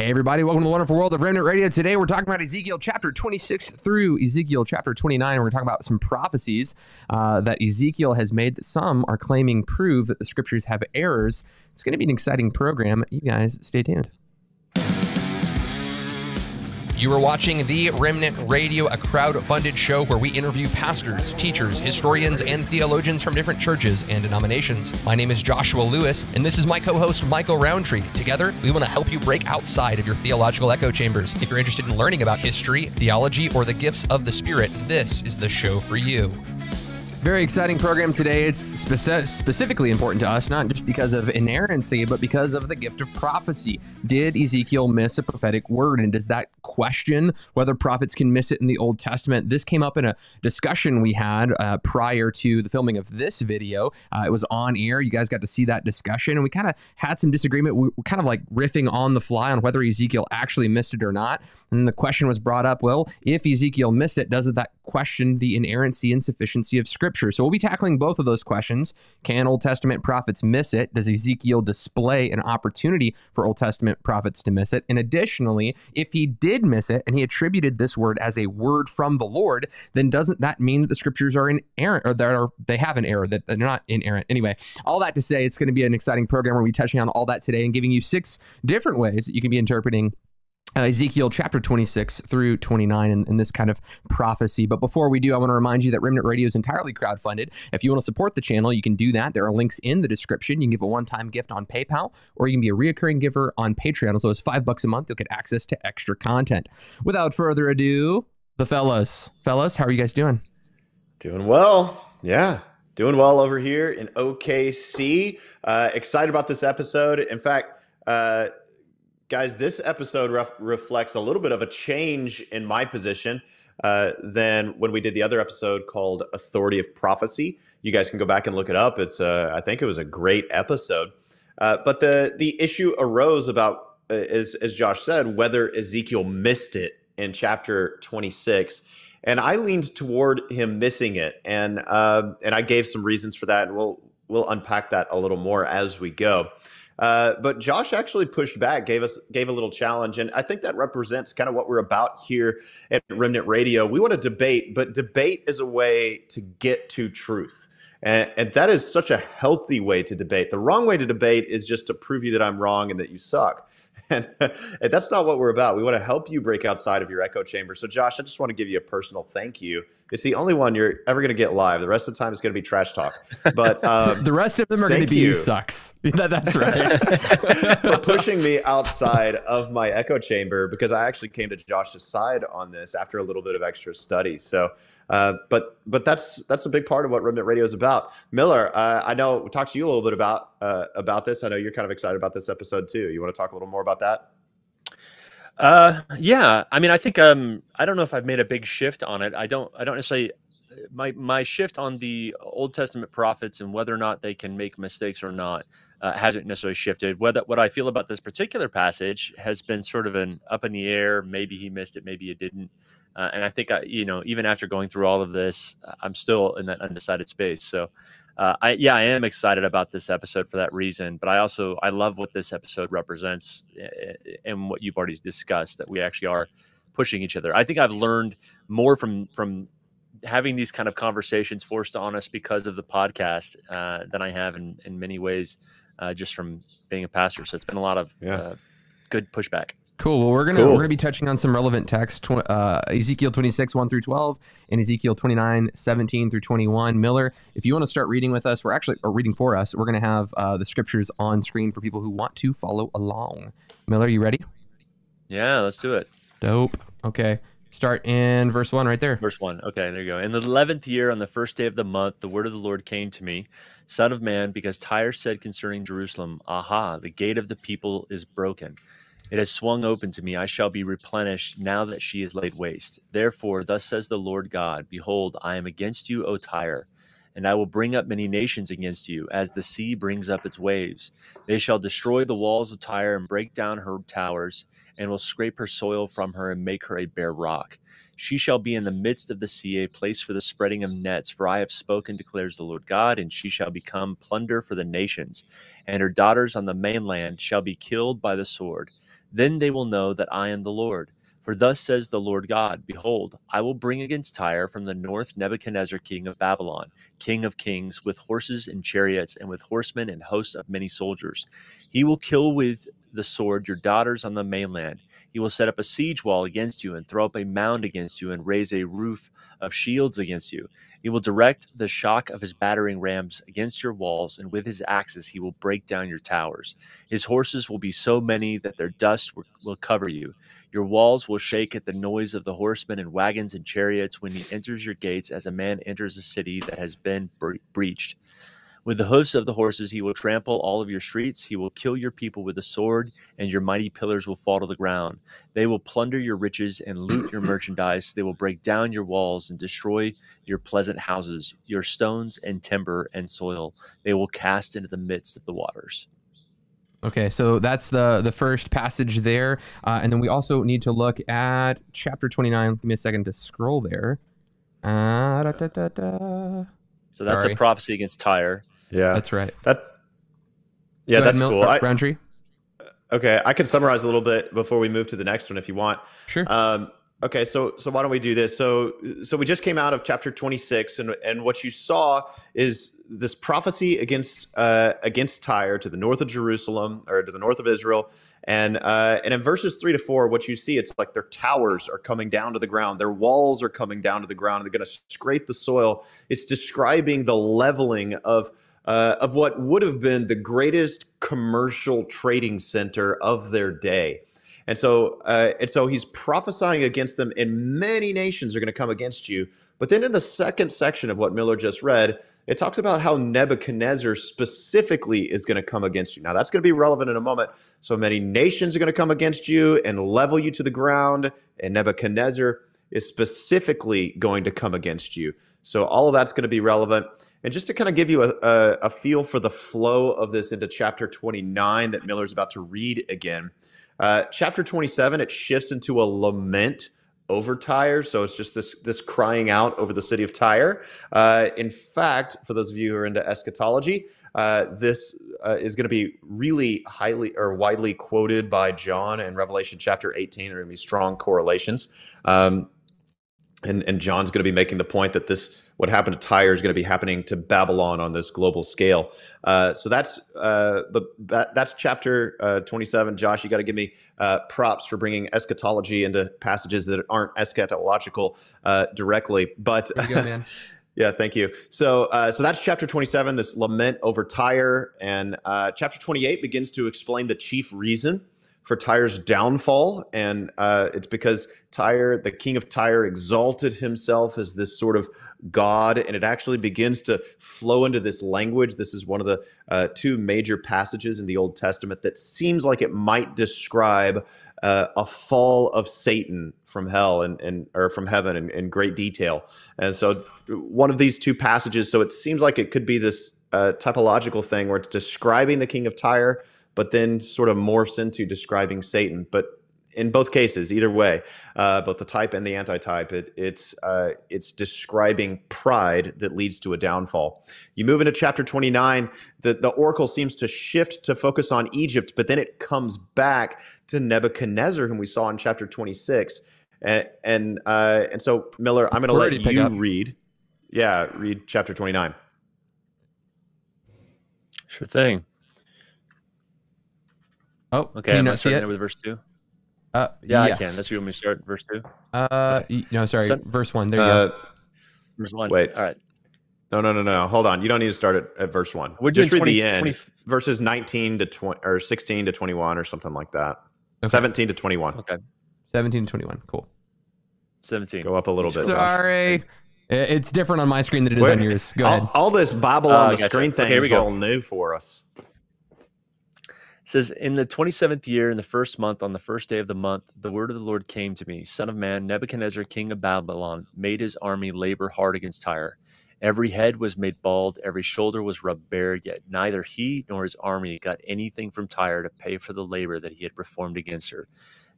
Hey, everybody, welcome to the wonderful world of Remnant Radio. Today, we're talking about Ezekiel chapter 26 through Ezekiel chapter 29. We're talking about some prophecies uh, that Ezekiel has made that some are claiming prove that the scriptures have errors. It's going to be an exciting program. You guys stay tuned. You are watching The Remnant Radio, a crowd funded show where we interview pastors, teachers, historians, and theologians from different churches and denominations. My name is Joshua Lewis, and this is my co host, Michael Rowntree. Together, we want to help you break outside of your theological echo chambers. If you're interested in learning about history, theology, or the gifts of the Spirit, this is the show for you. Very exciting program today. It's speci- specifically important to us, not just because of inerrancy, but because of the gift of prophecy. Did Ezekiel miss a prophetic word? And does that question whether prophets can miss it in the Old Testament? This came up in a discussion we had uh, prior to the filming of this video. Uh, it was on air. You guys got to see that discussion, and we kind of had some disagreement. We were kind of like riffing on the fly on whether Ezekiel actually missed it or not. And the question was brought up well, if Ezekiel missed it, doesn't that question the inerrancy and sufficiency of Scripture? So we'll be tackling both of those questions. Can Old Testament prophets miss it? Does Ezekiel display an opportunity for Old Testament prophets to miss it? And additionally, if he did miss it and he attributed this word as a word from the Lord, then doesn't that mean that the Scriptures are inerrant or that they have an error that they're not inerrant? Anyway, all that to say, it's going to be an exciting program. We'll be touching on all that today and giving you six different ways that you can be interpreting uh, Ezekiel chapter 26 through 29 and, in, this kind of prophecy. But before we do, I want to remind you that Remnant Radio is entirely crowdfunded. If you want to support the channel, you can do that. There are links in the description. You can give a one time gift on PayPal, or you can be a reoccurring giver on Patreon. Low as five bucks a month, you'll get access to extra content. Without further ado, the fellas. Fellas, how are you guys doing? Doing well. Yeah. Doing well over here in OKC. Uh, excited about this episode. In fact, uh, guys, this episode ref- reflects a little bit of a change in my position uh, than when we did the other episode called Authority of Prophecy. You guys can go back and look it up. It's uh, I think it was a great episode. Uh, but the the issue arose about, uh, as as Josh said, whether Ezekiel missed it in chapter 26. And I leaned toward him missing it, and uh, and I gave some reasons for that, and we'll we'll unpack that a little more as we go. Uh, but Josh actually pushed back, gave us gave a little challenge, and I think that represents kind of what we're about here at Remnant Radio. We want to debate, but debate is a way to get to truth. And, and, that is such a healthy way to debate. The wrong way to debate is just to prove you that I'm wrong and that you suck. And, and that's not what we're about. We want to help you break outside of your echo chamber. So, Josh, I just want to give you a personal thank you it's the only one you're ever going to get live. The rest of the time is going to be trash talk. But um, the rest of them are going to be you, you sucks. that's right. for pushing me outside of my echo chamber because I actually came to Josh's side on this after a little bit of extra study. So, uh, but but that's that's a big part of what Remnant Radio is about. Miller, uh, I know we talked to you a little bit about uh, about this. I know you're kind of excited about this episode too. You want to talk a little more about that? Uh, yeah. I mean, I think um, I don't know if I've made a big shift on it. I don't. I don't necessarily. My my shift on the Old Testament prophets and whether or not they can make mistakes or not uh, hasn't necessarily shifted. Whether what I feel about this particular passage has been sort of an up in the air. Maybe he missed it. Maybe he didn't. Uh, and I think I, you know, even after going through all of this, I'm still in that undecided space. So uh, I yeah, I am excited about this episode for that reason. But I also I love what this episode represents eh, eh, and what you've already discussed that we actually are pushing each other. I think I've learned more from from having these kind of conversations forced on us because of the podcast uh, than I have in in many ways uh, just from being a pastor. So it's been a lot of yeah. Uh, good pushback. Cool. Well, we're gonna cool. we're gonna be touching on some relevant text, tw- uh, Ezekiel 26 1 through 12, and Ezekiel 29 17 through 21. Miller, if you want to start reading with us, we're actually or reading for us. We're gonna have uh, the scriptures on screen for people who want to follow along. Miller, you ready? Yeah, let's do it. Dope. Okay. Start in verse 1 right there. Verse 1. Okay, there you go. In the 11th year, on the first day of the month, the word of the Lord came to me, Son of man, because Tyre said concerning Jerusalem, Aha, the gate of the people is broken it has swung open to me. I shall be replenished now that she is laid waste. Therefore, thus says the Lord God Behold, I am against you, O Tyre, and I will bring up many nations against you, as the sea brings up its waves. They shall destroy the walls of Tyre and break down her towers, and will scrape her soil from her and make her a bare rock. She shall be in the midst of the sea, a place for the spreading of nets. For I have spoken, declares the Lord God, and she shall become plunder for the nations. And her daughters on the mainland shall be killed by the sword Then they will know that I am the Lord. For thus says the Lord God Behold, I will bring against Tyre from the north Nebuchadnezzar, king of Babylon, king of kings, with horses and chariots, and with horsemen and hosts of many soldiers. He will kill with the sword your daughters on the mainland. He will set up a siege wall against you, and throw up a mound against you, and raise a roof of shields against you. He will direct the shock of his battering rams against your walls, and with his axes he will break down your towers. His horses will be so many that their dust will cover you. Your walls will shake at the noise of the horsemen and wagons and chariots when he enters your gates as a man enters a city that has been bre- breached. With the hoofs of the horses, he will trample all of your streets. He will kill your people with a sword, and your mighty pillars will fall to the ground. They will plunder your riches and loot your merchandise. They will break down your walls and destroy your pleasant houses, your stones and timber and soil. They will cast into the midst of the waters. Okay, so that's the the first passage there, uh, and then we also need to look at chapter twenty nine. Give me a second to scroll there. Uh, da, da, da, so that's Sorry. a prophecy against Tyre. Yeah, that's right. That yeah, that's cool. I, Rowntree. Okay, I can summarize a little bit before we move to the next one if you want. Sure. Um, Okay, so so why don't we do this? So so we just came out of chapter 26, and and what you saw is this prophecy against uh, against Tyre to the north of Jerusalem or to the north of Israel, and uh, and in verses three to four, what you see it's like their towers are coming down to the ground, their walls are coming down to the ground, they're going to scrape the soil. It's describing the leveling of. Uh, of what would have been the greatest commercial trading center of their day. And so, uh, and so he's prophesying against them, and many nations are going to come against you. But then in the second section of what Miller just read, it talks about how Nebuchadnezzar specifically is going to come against you. Now, that's going to be relevant in a moment. So many nations are going to come against you and level you to the ground, and Nebuchadnezzar is specifically going to come against you. So all of that's going to be relevant. And just to kind of give you a, a, a feel for the flow of this into chapter 29 that Miller's about to read again, uh, chapter 27, it shifts into a lament over Tyre. So it's just this this crying out over the city of Tyre. Uh, in fact, for those of you who are into eschatology, uh, this uh, is going to be really highly or widely quoted by John in Revelation chapter 18. There are going to be strong correlations. Um, and, and John's going to be making the point that this what happened to Tyre is going to be happening to Babylon on this global scale. Uh, so that's uh, but that, that's chapter uh, 27. Josh, you got to give me uh, props for bringing eschatology into passages that aren't eschatological uh, directly. But go, yeah, thank you. So uh, so that's chapter 27, this lament over Tyre, and chapter 28 begins to explain the chief reason for Tyre's downfall, and uh, it's because Tyre, the king of Tyre, exalted himself as this sort of god, and it actually begins to flow into this language. This is one of the uh, two major passages in the Old Testament that seems like it might describe uh, a fall of Satan from hell and, and or from heaven in, in, great detail. And so, one of these two passages. So it seems like it could be this uh, typological thing where it's describing the king of Tyre but then sort of morphs into describing Satan. But in both cases, either way, uh, both the type and the antitype, it, it's uh, it's describing pride that leads to a downfall. You move into chapter 29, the, the oracle seems to shift to focus on Egypt, but then it comes back to Nebuchadnezzar, whom we saw in chapter 26. And and, uh, and so Miller, I'm going to let you read. Yeah, read chapter 29. Sure thing. Oh, okay. I'm it with verse two. Uh, yeah, yes. I can. That's you want me to start verse two. Uh, okay. no, sorry, verse one. There you uh, go. Verse one. Wait. All right. No, no, no, no. Hold on. You don't need to start at, at verse one. We're Just read 20, the end. 20... Verses 19 to 20 or 16 to 21 or something like that. Okay. 17 to 21. Okay. 17 to 21. Cool. 17. Go up a little bit. Sorry. It's different on my screen than it is Wait, on yours. Go all, ahead. All this Bible uh, on the screen thing okay, is all new for us says, In the 27th year, in the first month, on the first day of the month, the word of the Lord came to me Son of man, Nebuchadnezzar, king of Babylon, made his army labor hard against Tyre. Every head was made bald, every shoulder was rubbed bare, yet neither he nor his army got anything from Tyre to pay for the labor that he had performed against her.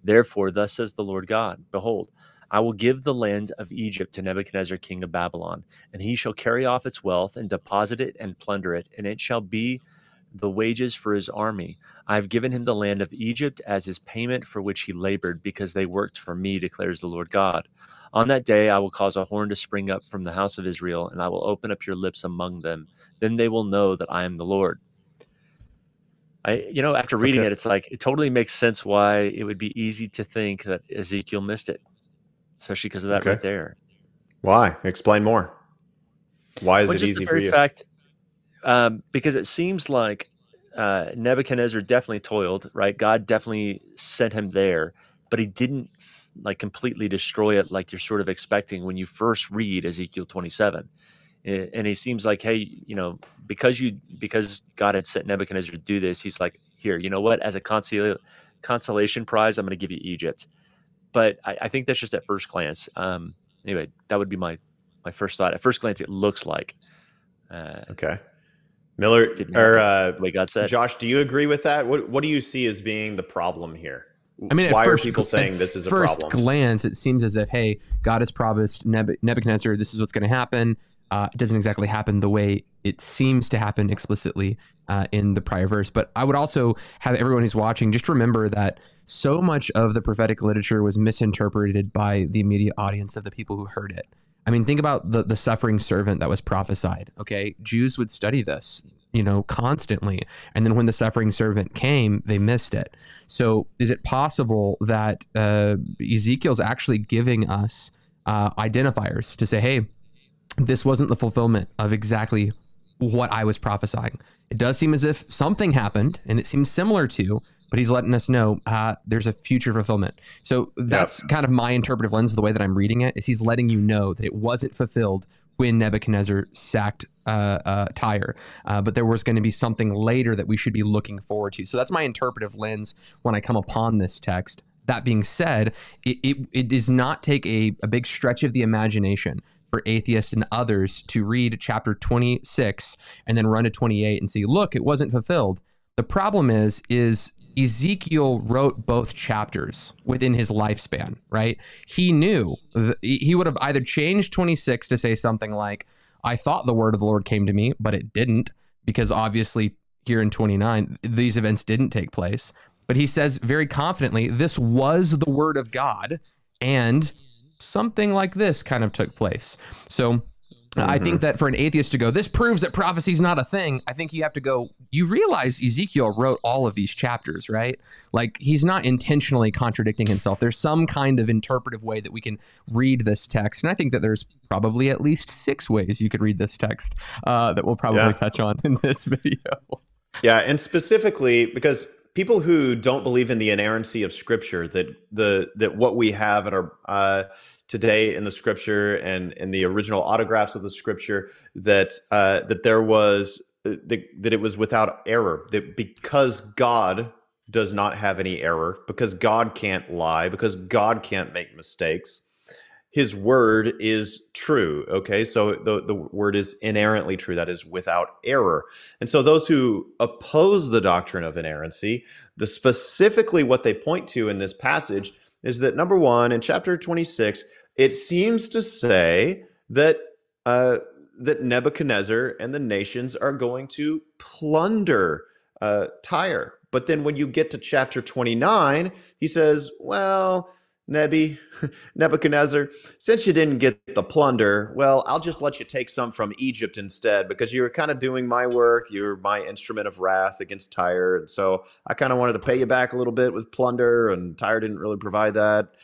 Therefore, thus says the Lord God Behold, I will give the land of Egypt to Nebuchadnezzar, king of Babylon, and he shall carry off its wealth and deposit it and plunder it, and it shall be the wages for his army. I have given him the land of Egypt as his payment for which he labored, because they worked for me, declares the Lord God. On that day, I will cause a horn to spring up from the house of Israel, and I will open up your lips among them. Then they will know that I am the Lord. I, you know, after reading Okay. it, it's like it totally makes sense why it would be easy to think that Ezekiel missed it, especially because of that Okay. right there. Why? Explain more. Why is Well, it easy for you? fact, um, because it seems like uh, Nebuchadnezzar definitely toiled, right? God definitely sent him there, but he didn't like completely destroy it like you're sort of expecting when you first read Ezekiel 27. Eh, And he seems like, hey, you know, because you because God had sent Nebuchadnezzar to do this, he's like, here, you know what? As a consol- consolation prize, I'm going to give you Egypt. But I, I think that's just at first glance. Um, anyway, that would be my my first thought. At first glance, it looks like uh, Okay. Miller Didn't or uh, the way God said. Josh, do you agree with that? What What do you see as being the problem here? I mean, why first, are people saying this is a first problem? glance, it seems as if, hey, God has promised Neb- Nebuchadnezzar, this is what's going to happen. Uh, it doesn't exactly happen the way it seems to happen explicitly uh, in the prior verse. But I would also have everyone who's watching just remember that so much of the prophetic literature was misinterpreted by the immediate audience of the people who heard it. I mean, think about the the suffering servant that was prophesied. Okay, Jews would study this, you know, constantly, and then when the suffering servant came, they missed it. So, is it possible that uh, Ezekiel's actually giving us uh, identifiers to say, "Hey, this wasn't the fulfillment of exactly what I was prophesying"? It does seem as if something happened, and it seems similar to, but he's letting us know uh, there's a future fulfillment. So that's kind of my interpretive lens of the way that I'm reading it. Is he's letting you know that it wasn't fulfilled when Nebuchadnezzar sacked uh, uh, Tyre, uh, but there was going to be something later that we should be looking forward to. So that's my interpretive lens when I come upon this text. That being said, it, it, it does not take a, a big stretch of the imagination for atheists and others to read chapter 26 and then run to 28 and see, look, it wasn't fulfilled. The problem is, is Ezekiel wrote both chapters within his lifespan, right? He knew he would have either changed 26 to say something like, I thought the word of the Lord came to me, but it didn't, because obviously here in 29, these events didn't take place. But he says very confidently, this was the word of God, and something like this kind of took place. So I think that for an atheist to go, this proves that prophecy is not a thing. I think you have to go, you realize Ezekiel wrote all of these chapters, right? Like he's not intentionally contradicting himself. There's some kind of interpretive way that we can read this text. And I think that there's probably at least six ways you could read this text uh, that we'll probably Yeah. touch on in this video. Yeah, and specifically because people who don't believe in the inerrancy of Scripture, that the that what we have at our uh, today in the Scripture and in the original autographs of the Scripture, that uh, that there was uh, that, that it was without error, that because God does not have any error, because God can't lie, because God can't make mistakes. His word is true. Okay, so the, the word is inerrantly true. That is without error. And so those who oppose the doctrine of inerrancy, the specifically what they point to in this passage is that number one, in chapter 26, it seems to say that uh, that Nebuchadnezzar and the nations are going to plunder uh, Tyre. But then when you get to chapter 29, he says, well, Nebi, Nebuchadnezzar, since you didn't get the plunder, well, I'll just let you take some from Egypt instead because you were kind of doing my work. You're my instrument of wrath against Tyre. And so I kind of wanted to pay you back a little bit with plunder, and Tyre didn't really provide that.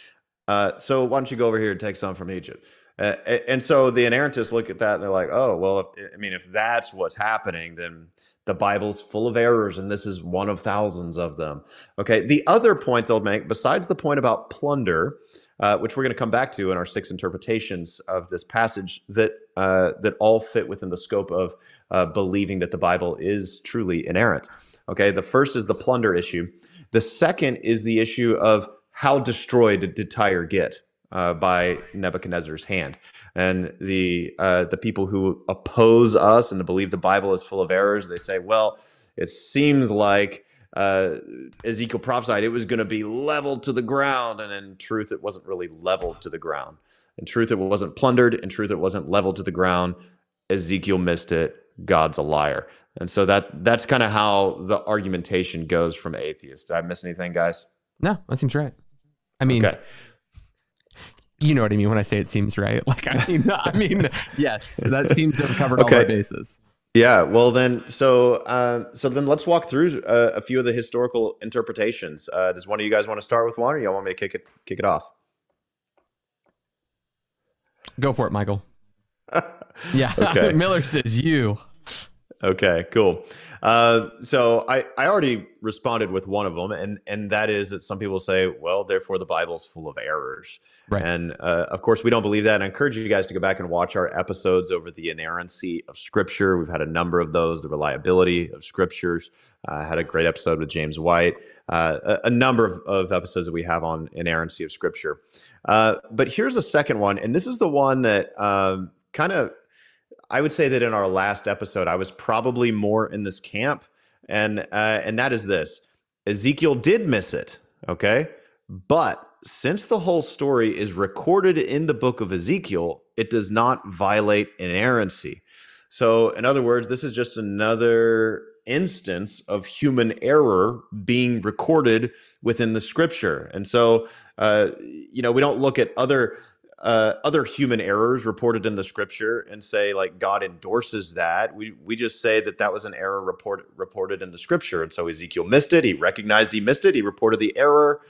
Uh, so why don't you go over here and take some from Egypt? Uh, and so the inerrantists look at that and they're like, oh, well, I mean, if that's what's happening, then the Bible's full of errors, and this is one of thousands of them. Okay. The other point they'll make, besides the point about plunder, uh, which we're going to come back to in our six interpretations of this passage, that uh, that all fit within the scope of uh, believing that the Bible is truly inerrant. Okay. The first is the plunder issue. The second is the issue of how destroyed did Tyre get uh, by Nebuchadnezzar's hand? And the uh, the people who oppose us and believe the Bible is full of errors, they say, well, it seems like uh, Ezekiel prophesied it was going to be leveled to the ground, and in truth, it wasn't really leveled to the ground. In truth, it wasn't plundered. In truth, it wasn't leveled to the ground. Ezekiel missed it. God's a liar. And so that that's kind of how the argumentation goes from atheists. Did I miss anything, guys? No, that seems right. I mean, okay. You know what I mean when I say it seems right. Like I mean, I mean, yes, that seems to have covered okay. all our bases. Yeah. Well, then, so uh, so then let's walk through uh, a few of the historical interpretations. Uh, does one of you guys want to start with one, or y'all want me to kick it kick it off? Go for it, Michael. yeah. Okay. Miller says you. Okay, cool. Uh, so I, I already responded with one of them, and and that is that some people say, well, therefore the Bible's full of errors, right? And uh, of course, we don't believe that. And I encourage you guys to go back and watch our episodes over the inerrancy of Scripture. We've had a number of those, the reliability of Scriptures. Uh, I had a great episode with James White, uh, a, a, number of, of episodes that we have on inerrancy of Scripture. Uh, but here's a second one, and this is the one that um, kind of I would say that in our last episode, I was probably more in this camp, and uh, and that is this: Ezekiel did miss it, okay, but since the whole story is recorded in the book of Ezekiel, it does not violate inerrancy. So, in other words, this is just another instance of human error being recorded within the scripture. And so, uh, you know, we don't look at other uh, other human errors reported in the scripture and say like God endorses that. We we just say that that was an error report, reported in the scripture, and so Ezekiel missed it. He recognized he missed it. He reported the error.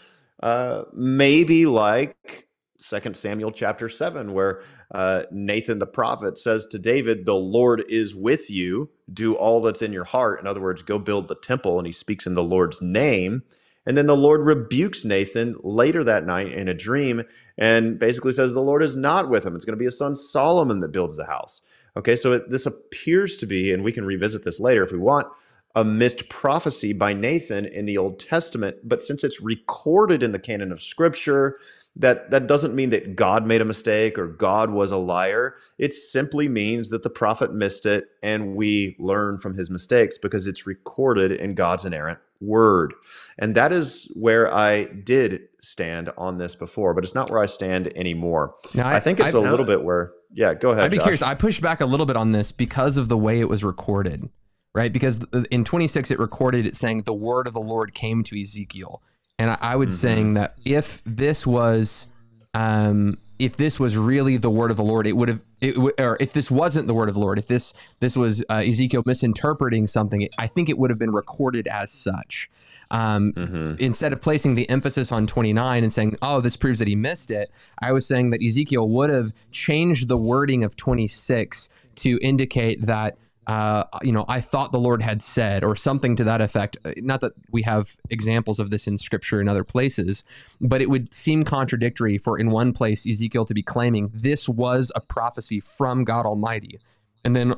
Uh, maybe like Second Samuel chapter seven, where uh, Nathan the prophet says to David, "The Lord is with you. Do all that's in your heart." In other words, go build the temple, and he speaks in the Lord's name. And then the Lord rebukes Nathan later that night in a dream and basically says the Lord is not with him. It's going to be his son Solomon that builds the house. Okay, so it, this appears to be, and we can revisit this later if we want, a missed prophecy by Nathan in the Old Testament. But since it's recorded in the canon of Scripture, that that doesn't mean that God made a mistake or God was a liar. It simply means that the prophet missed it, and we learn from his mistakes because it's recorded in God's inerrant word. And that is where I did stand on this before, but it's not where I stand anymore. Now, I, I think it's a little bit where, yeah, go ahead. I'd be Josh. curious. I pushed back a little bit on this because of the way it was recorded, right? Because in 26, it recorded it saying the word of the Lord came to Ezekiel. And I, I would mm-hmm. saying that if this was, um, if this was really the word of the Lord, it would have, it, or if this wasn't the word of the Lord, if this this was uh, Ezekiel misinterpreting something, I think it would have been recorded as such. Um, mm-hmm. Instead of placing the emphasis on 29 and saying, oh, this proves that he missed it, I was saying that Ezekiel would have changed the wording of 26 to indicate that. Uh, you know, I thought the Lord had said, or something to that effect. Uh, not that we have examples of this in scripture in other places, but it would seem contradictory for in one place Ezekiel to be claiming this was a prophecy from God Almighty. And then,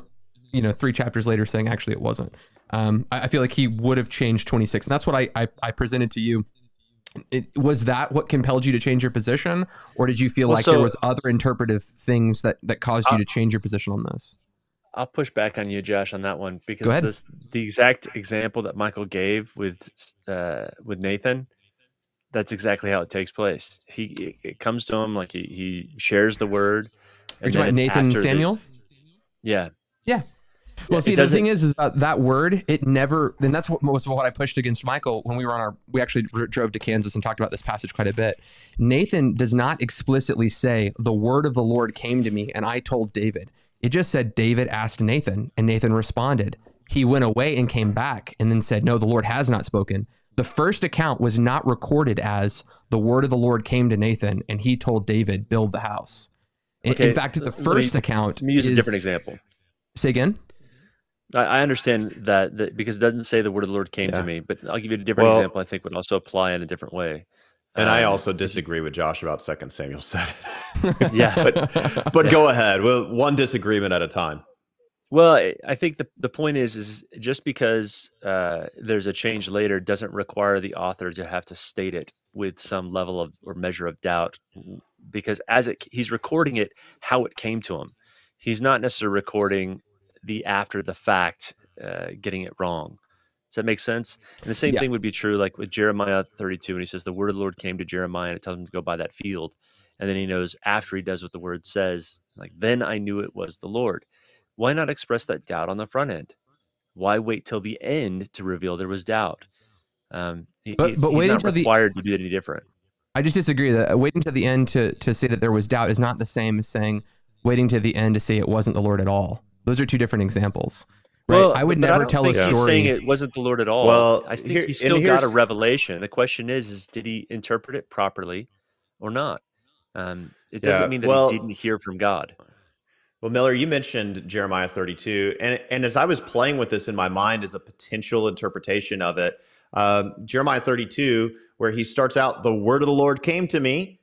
you know, three chapters later saying actually it wasn't. Um, I, I, feel like he would have changed 26. And that's what I, I, I presented to you. It, was that what compelled you to change your position, or did you feel well, like so, there was other interpretive things that that caused you to change your position on this? I'll push back on you, Josh, on that one because this the exact example that Michael gave with uh, with Nathan. That's exactly how it takes place. He it comes to him like he, he shares the word. And Are you Nathan and Samuel? The, yeah. Yeah. Well, yeah, see, the thing is, is uh, that word, it never, and that's what most of what I pushed against Michael when we were on our, we actually drove to Kansas and talked about this passage quite a bit. Nathan does not explicitly say, the word of the Lord came to me and I told David. It just said, David asked Nathan and Nathan responded. He went away and came back and then said, no, the Lord has not spoken. The first account was not recorded as the word of the Lord came to Nathan and he told David, build the house. Okay. In fact, the first me, account. Let me use is, a different example. Say again. I, understand that, that, because it doesn't say the word of the Lord came yeah. to me, but I'll give you a different well, example. I think would also apply in a different way. And um, I also disagree with Josh about Second Samuel seven. yeah, but but go ahead. Well, one disagreement at a time. Well, I think the the point is is just because uh, there's a change later doesn't require the author to have to state it with some level of or measure of doubt, because as it he's recording it how it came to him. He's not necessarily recording the after the fact uh, getting it wrong. Does that make sense? And the same yeah. thing would be true like with Jeremiah 32 and he says the word of the Lord came to Jeremiah and it tells him to go buy that field. And then he knows after he does what the word says, like then I knew it was the Lord. Why not express that doubt on the front end? why wait till the end to reveal there was doubt? Um, he, But- he's, but waiting not till the- required to do any different. I just disagree that uh, waiting to the end to, to say that there was doubt is not the same as saying waiting to the end to say it wasn't the Lord at all. Those are two different examples. Right? Well, I would never don't tell a story. He's saying it wasn't the Lord at all. Well, I think here- he still got a revelation. The question is, is did he interpret it properly or not? Um, it doesn't Yeah, mean that well- he didn't hear from God. Well, Miller, you mentioned Jeremiah 32, and and as I was playing with this in my mind as a potential interpretation of it, um, Jeremiah 32, where he starts out, "The word of the Lord came to me,"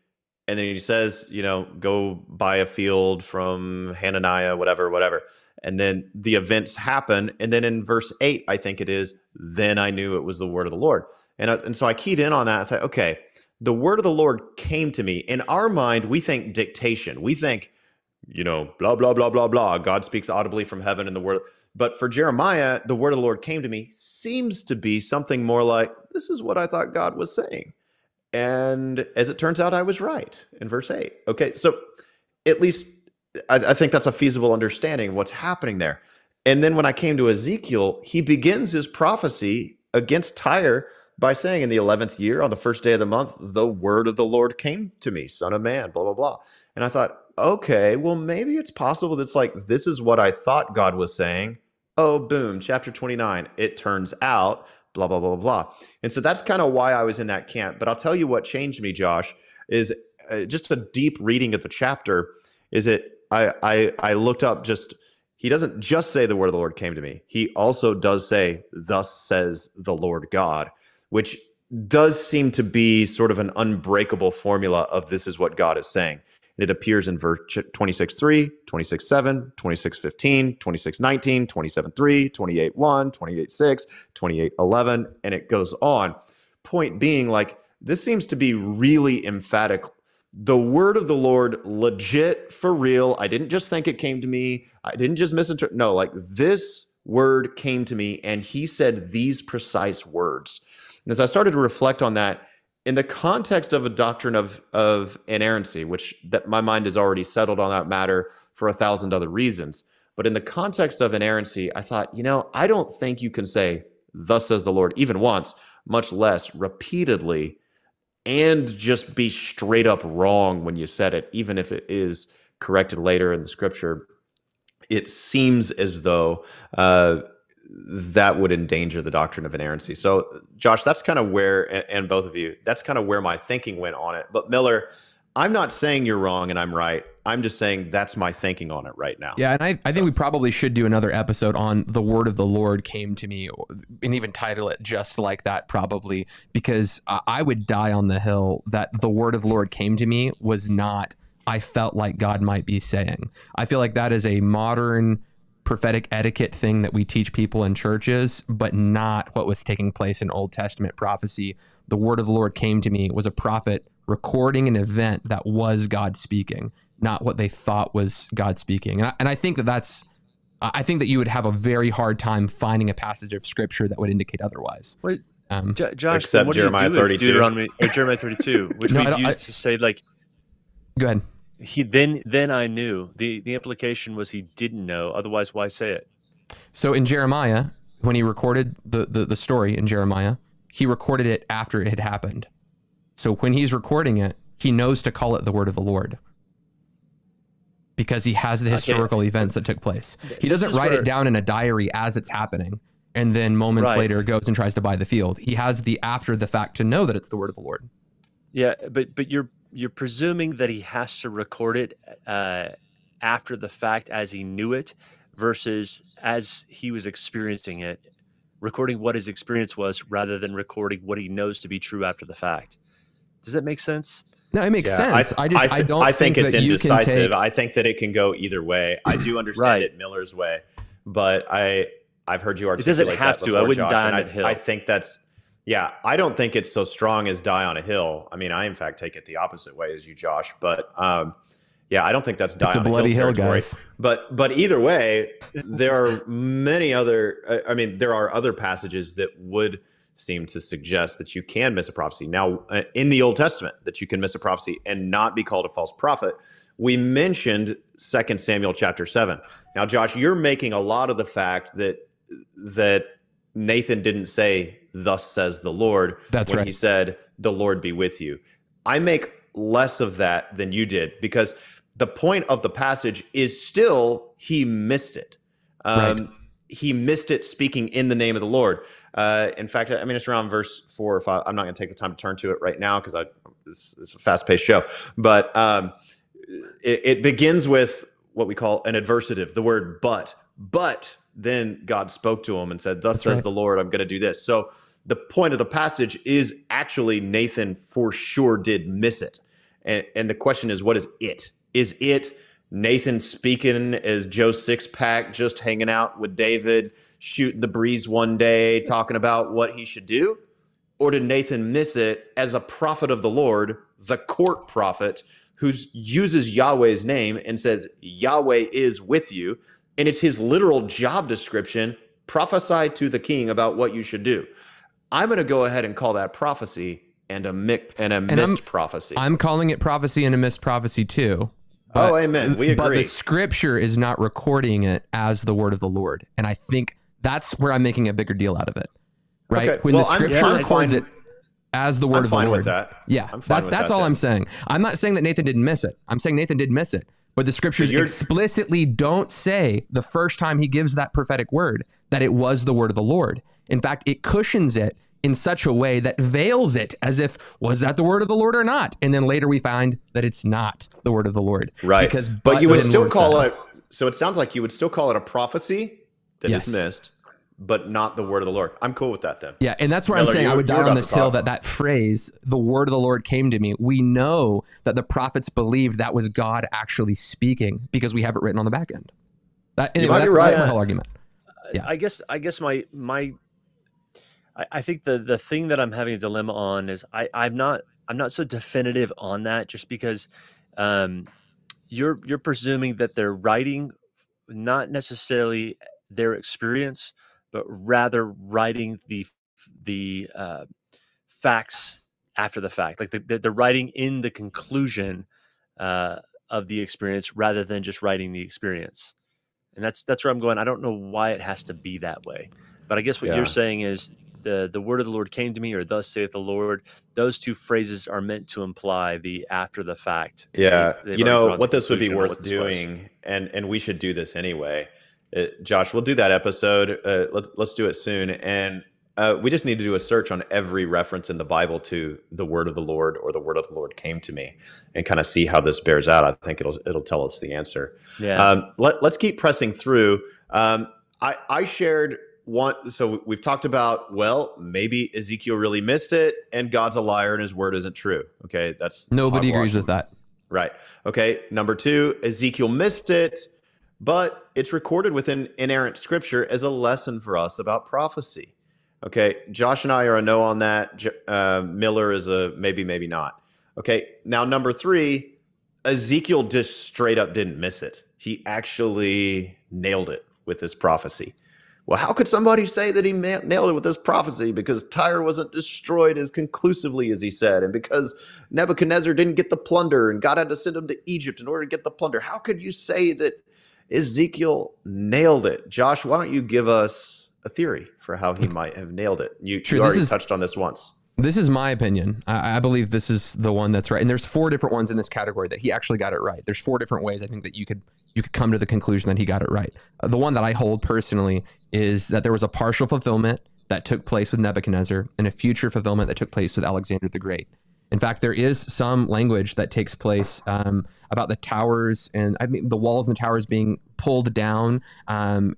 and then he says, you know, go buy a field from Hananiah, whatever, whatever, and then the events happen, and then in verse eight, I think it is, then I knew it was the word of the Lord, and and so I keyed in on that. I said, okay, the word of the Lord came to me. In our mind, we think dictation. We think you know, blah, blah, blah, blah, blah. God speaks audibly from heaven in the word. But for Jeremiah, the word of the Lord came to me seems to be something more like, this is what I thought God was saying. And as it turns out, I was right in verse 8. Okay, so at least I, I think that's a feasible understanding of what's happening there. And then when I came to Ezekiel, he begins his prophecy against Tyre by saying, In the 11th year, on the first day of the month, the word of the Lord came to me, son of man, blah, blah, blah. And I thought, okay, well, maybe it's possible that's like, this is what I thought God was saying. Oh, boom, chapter 29. It turns out, blah, blah, blah, blah, blah. And so that's kind of why I was in that camp. But I'll tell you what changed me, Josh, is uh, just a deep reading of the chapter. Is it, I, I, I looked up just, he doesn't just say the word of the Lord came to me. He also does say, thus says the Lord God, which does seem to be sort of an unbreakable formula of this is what God is saying. It appears in verse 26 3, 26 7, 26 15, 26 19, 27 3, 28 1, 28 6, 28 11, and it goes on. Point being, like, this seems to be really emphatic. The word of the Lord, legit for real. I didn't just think it came to me. I didn't just misinterpret. No, like this word came to me, and he said these precise words. And as I started to reflect on that, in the context of a doctrine of of inerrancy, which that my mind is already settled on that matter for a thousand other reasons, but in the context of inerrancy, I thought, you know, I don't think you can say "Thus says the Lord" even once, much less repeatedly, and just be straight up wrong when you said it, even if it is corrected later in the Scripture. It seems as though. Uh, that would endanger the doctrine of inerrancy. So, Josh, that's kind of where, and, and both of you, that's kind of where my thinking went on it. But Miller, I'm not saying you're wrong and I'm right. I'm just saying that's my thinking on it right now. Yeah, and I, I think we probably should do another episode on the word of the Lord came to me and even title it just like that, probably, because I I would die on the hill that the word of the Lord came to me was not, I felt like God might be saying. I feel like that is a modern prophetic etiquette thing that we teach people in churches, but not what was taking place in Old Testament prophecy. The word of the Lord came to me it was a prophet recording an event that was God speaking, not what they thought was God speaking. And I, and I think that that's, I think that you would have a very hard time finding a passage of scripture that would indicate otherwise. Wait, Um, J- Josh, Except then what do you Jeremiah do 32. Deuteronomy, or Jeremiah 32, which No, we've don't- I- used to say like go ahead. He then then I knew. The the implication was he didn't know. Otherwise, why say it? So in Jeremiah, when he recorded the, the, the story in Jeremiah, he recorded it after it had happened. So when he's recording it, he knows to call it the word of the Lord because he has the Okay. historical events that took place. He doesn't write where- it down in a diary as it's happening and then moments Right. later goes and tries to buy the field. He has the after the fact to know that it's the word of the Lord. Yeah, but but you're you're presuming that he has to record it uh, after the fact as he knew it, versus as he was experiencing it, recording what his experience was rather than recording what he knows to be true after the fact. Does that make sense? No, it makes Yeah, sense. I, just I, th- don't I think, it's that indecisive. take I think that it can go either way. I do understand Right. it Miller's way, but I I've heard you doesn't have that to. I before, wouldn't Josh, die and on I, hill. I think that's yeah. I don't think it's so strong as die on a hill. I mean, I in fact take it the opposite way as you, Josh. But um, yeah, I don't think that's die it's a on bloody a hill, hill, territory. guys. But but either way, there are many other. uh, I mean, there are other passages that would seem to suggest that you can miss a prophecy. Now, uh, in the Old Testament, that you can miss a prophecy and not be called a false prophet. We mentioned Second Samuel chapter seven. Now, Josh, you're making a lot of the fact that that Nathan didn't say, Thus says the Lord. That's when right. he said, The Lord be with you. I make less of that than you did because the point of the passage is still he missed it. Um, Right. He missed it speaking in the name of the Lord. Uh, in fact, I mean, it's around verse four or five. I'm not going to take the time to turn to it right now because I it's, it's a fast paced show. But um, it, it begins with what we call an adversative, the word but. But then God spoke to him and said, Thus That's says right. the Lord, I'm going to do this. So the point of the passage is actually Nathan for sure did miss it. And, and the question is, what is it? Is it Nathan speaking as Joe Sixpack, just hanging out with David, shooting the breeze one day, talking about what he should do? Or did Nathan miss it as a prophet of the Lord, the court prophet, who uses Yahweh's name and says, Yahweh is with you? And it's his literal job description prophesy to the king about what you should do. I'm going to go ahead and call that prophecy and a, mi- and a missed I'm- prophecy. I'm calling it prophecy and a missed prophecy too. oh, amen. We agree. But the scripture is not recording it as the word of the Lord. And I think that's where I'm making a bigger deal out of it. Right? Okay, When well, the I'm- scripture yeah, I'm records it as the word I'm of the fine Lord. with that. Yeah, I'm fine that, with that's that all then. I'm saying. I'm not saying that Nathan didn't miss it. I'm saying Nathan did miss it. But the scriptures you're- explicitly don't say the first time he gives that prophetic word that it was the word of the Lord. In fact, it cushions it in such a way that veils it as if was that the word of the Lord or not. And then later we find that it's not the word of the Lord. Right. Because but you would still Lord call it, so it sounds like you would still call it a prophecy that is Yes. missed, but not the word of the Lord. I'm cool with that then. Yeah, and that's where I'm saying I would die on this hill that that phrase, the word of the Lord came to me. We know that the prophets believed that was God actually speaking because we have it written on the back end. That, anyway, that's, right. that's my whole argument. Yeah. I guess I guess my my I, I think the the thing that I'm having a dilemma on is I I'm not I'm not so definitive on that just because um you're you're presuming that they're writing not necessarily their experience but rather writing the the uh, facts after the fact like the, the, the writing in the conclusion uh, of the experience rather than just writing the experience and that's that's where I'm going. I don't know why it has to be that way, but I guess what Yeah. you're saying is the the word of the Lord came to me, or thus saith the Lord. Those two phrases are meant to imply the after the fact. Yeah, They- you know what this would be worth this was. doing, and and we should do this anyway. Uh, Josh, we'll do that episode. Uh, let's let's do it soon, and uh, we just need to do a search on every reference in the Bible to the word of the Lord or the word of the Lord came to me, and kind of see how this bears out. I think it'll it'll tell us the answer. Yeah, Um, let, let's keep pressing through. Um, I, I shared one. So we've talked about, well, maybe Ezekiel really missed it and God's a liar and his word isn't true. Okay. That's Nobody agrees with that. Right. Okay. Number two, Ezekiel missed it, but it's recorded within inerrant scripture as a lesson for us about prophecy. Okay. Josh and I are a no on that. Uh, Miller is a maybe, maybe not. Okay. Now, number three, Ezekiel just straight up didn't miss it. He actually nailed it with his prophecy. Well, how could somebody say that he ma- nailed it with this prophecy? Because Tyre wasn't destroyed as conclusively as he said, and because Nebuchadnezzar didn't get the plunder, and God had to send him to Egypt in order to get the plunder. How could you say that Ezekiel nailed it? Josh, why don't you give us a theory for how he might have nailed it? You, Sure, you already is- touched on this once. This is my opinion. I, I believe this is the one that's right. And there's four different ones in this category that he actually got it right. There's four different ways I think that you could you could come to the conclusion that he got it right. Uh, the one that I hold personally is that there was a partial fulfillment that took place with Nebuchadnezzar and a future fulfillment that took place with Alexander the Great. In fact, there is some language that takes place um, about the towers and I mean the walls and the towers being pulled down. Um,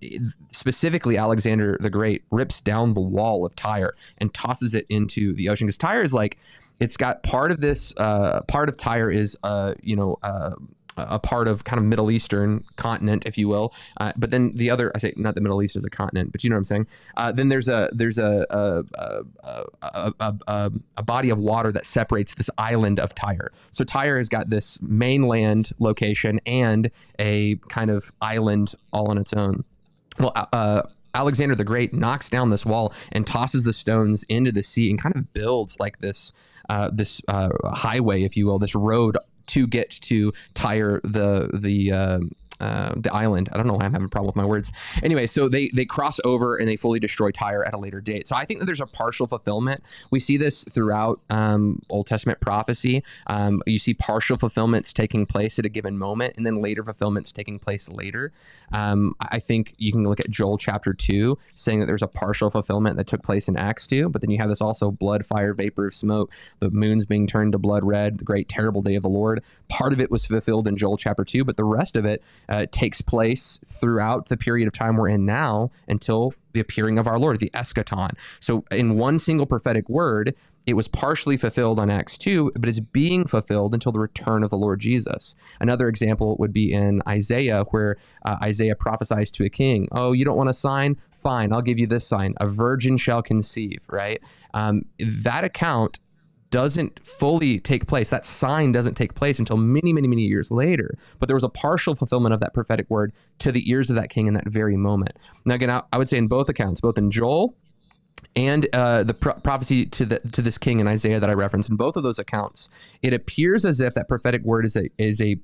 specifically, Alexander the Great rips down the wall of Tyre and tosses it into the ocean because Tyre is like it's got part of this. Uh, part of Tyre is uh, you know. Uh, a part of kind of Middle Eastern continent, if you will, uh, but then the other, I say not the Middle East is a continent, but you know what I'm saying. Uh, then there's a there's a a, a, a, a, a, body of water that separates this island of Tyre. So Tyre has got this mainland location and a kind of island all on its own. Well, uh, Alexander the Great knocks down this wall and tosses the stones into the sea and kind of builds like this uh, this uh, highway, if you will, this road to get to Tyre, the the uh, uh, the island. I don't know why I'm having a problem with my words. Anyway, so they they cross over and they fully destroy Tyre at a later date. So I think that there's a partial fulfillment. We see this throughout um, Old Testament prophecy. Um, you see partial fulfillments taking place at a given moment, and then later fulfillments taking place later. Um, I think you can look at Joel chapter two, saying that there's a partial fulfillment that took place in Acts two, but then you have this also blood, fire, vapor of smoke, the moon's being turned to blood red, the great terrible day of the Lord. Part of it was fulfilled in Joel chapter two, but the rest of it uh, takes place throughout the period of time we're in now until the appearing of our Lord, the eschaton. So, in one single prophetic word, it was partially fulfilled on Acts 2, but is being fulfilled until the return of the Lord Jesus. Another example would be in Isaiah, where uh, Isaiah prophesies to a king, Oh, you don't want a sign? Fine, I'll give you this sign. A virgin shall conceive, right? Um, that account doesn't fully take place. That sign doesn't take place until many, many, many years later. But there was a partial fulfillment of that prophetic word to the ears of that king in that very moment. Now, again, I, I would say in both accounts, both in Joel and uh, the pro- prophecy to the to this king in Isaiah that I referenced in both of those accounts, it appears as if that prophetic word is a is a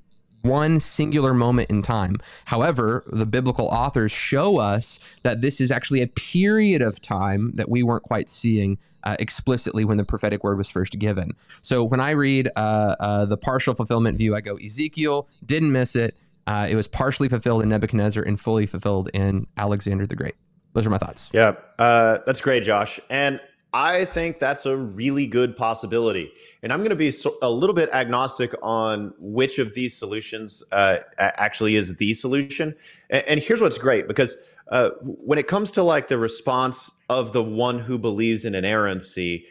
one singular moment in time. However, the biblical authors show us that this is actually a period of time that we weren't quite seeing uh, explicitly when the prophetic word was first given. So when I read uh, uh, the partial fulfillment view, I go Ezekiel didn't miss it. Uh, it was partially fulfilled in Nebuchadnezzar and fully fulfilled in Alexander the Great. Those are my thoughts. Yeah, uh, that's great, Josh. And I think that's a really good possibility. And I'm going to be a little bit agnostic on which of these solutions uh, actually is the solution. And, here's what's great because uh, when it comes to like the response of the one who believes in inerrancy,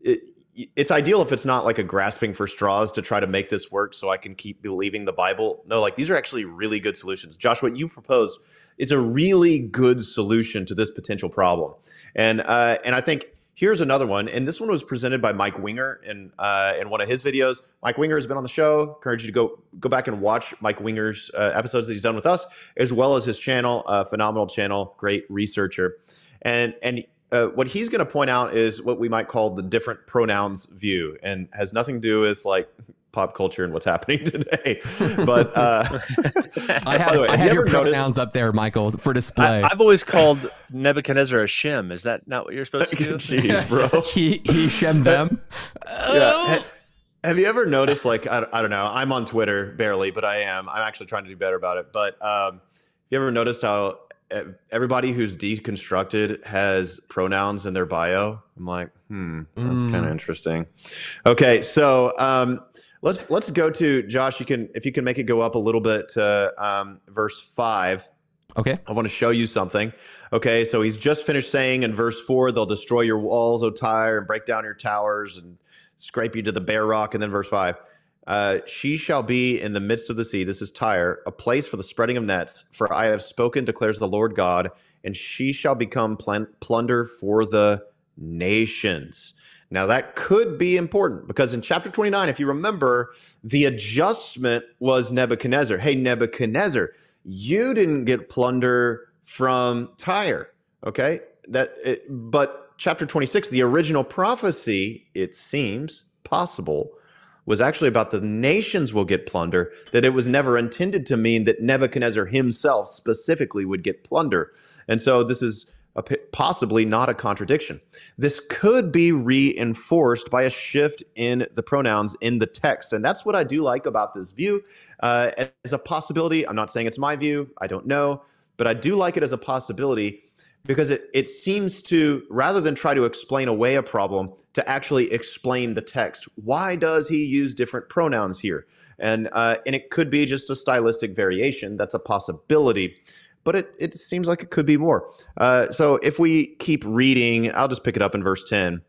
it, it's ideal if it's not like a grasping for straws to try to make this work so I can keep believing the Bible. No, like these are actually really good solutions. Josh, what you proposed is a really good solution to this potential problem. And uh, and I think Here's another one, and this one was presented by Mike Winger in uh, in one of his videos. Mike Winger has been on the show. Encourage you to go go back and watch Mike Winger's uh, episodes that he's done with us, as well as his channel, uh, phenomenal channel, great researcher, and and. Uh, what he's going to point out is what we might call the different pronouns view, and has nothing to do with like pop culture and what's happening today. But uh, I have, way, I have, have your pronouns noticed, up there, Michael, for display. I, have always called Nebuchadnezzar a shim. Is that not what you're supposed to do? Jeez, bro. he he Shem them. yeah. Have you ever noticed, like, I, I don't know, I'm on Twitter barely, but I am. I'm actually trying to do better about it. But um, have you ever noticed how everybody who's deconstructed has pronouns in their bio? I'm like, hmm, that's mm. kind of interesting. Okay, so um, Let's let's go to Josh. You can if you can make it go up a little bit to um, verse five. Okay. I want to show you something. Okay, so he's just finished saying in verse four, they'll destroy your walls, O Tyre, and break down your towers and scrape you to the bare rock. And then verse five, uh, she shall be in the midst of the sea. This is Tyre, a place for the spreading of nets. For I have spoken, declares the Lord God, and she shall become pl- plunder for the nations. Now, that could be important because in chapter 29, if you remember, the adjustment was Nebuchadnezzar. Hey, Nebuchadnezzar, you didn't get plunder from Tyre. Okay. That, it, but chapter 26, the original prophecy, it seems possible, was actually about the nations will get plunder, that it was never intended to mean that Nebuchadnezzar himself specifically would get plunder. And so this is possibly not a contradiction. This could be reinforced by a shift in the pronouns in the text. And that's what I do like about this view uh, as a possibility. I'm not saying it's my view, I don't know, but I do like it as a possibility because it, it seems to, rather than try to explain away a problem, to actually explain the text. Why does he use different pronouns here? And, uh, and it could be just a stylistic variation. That's a possibility but it, it seems like it could be more. Uh, so if we keep reading, I'll just pick it up in verse 10.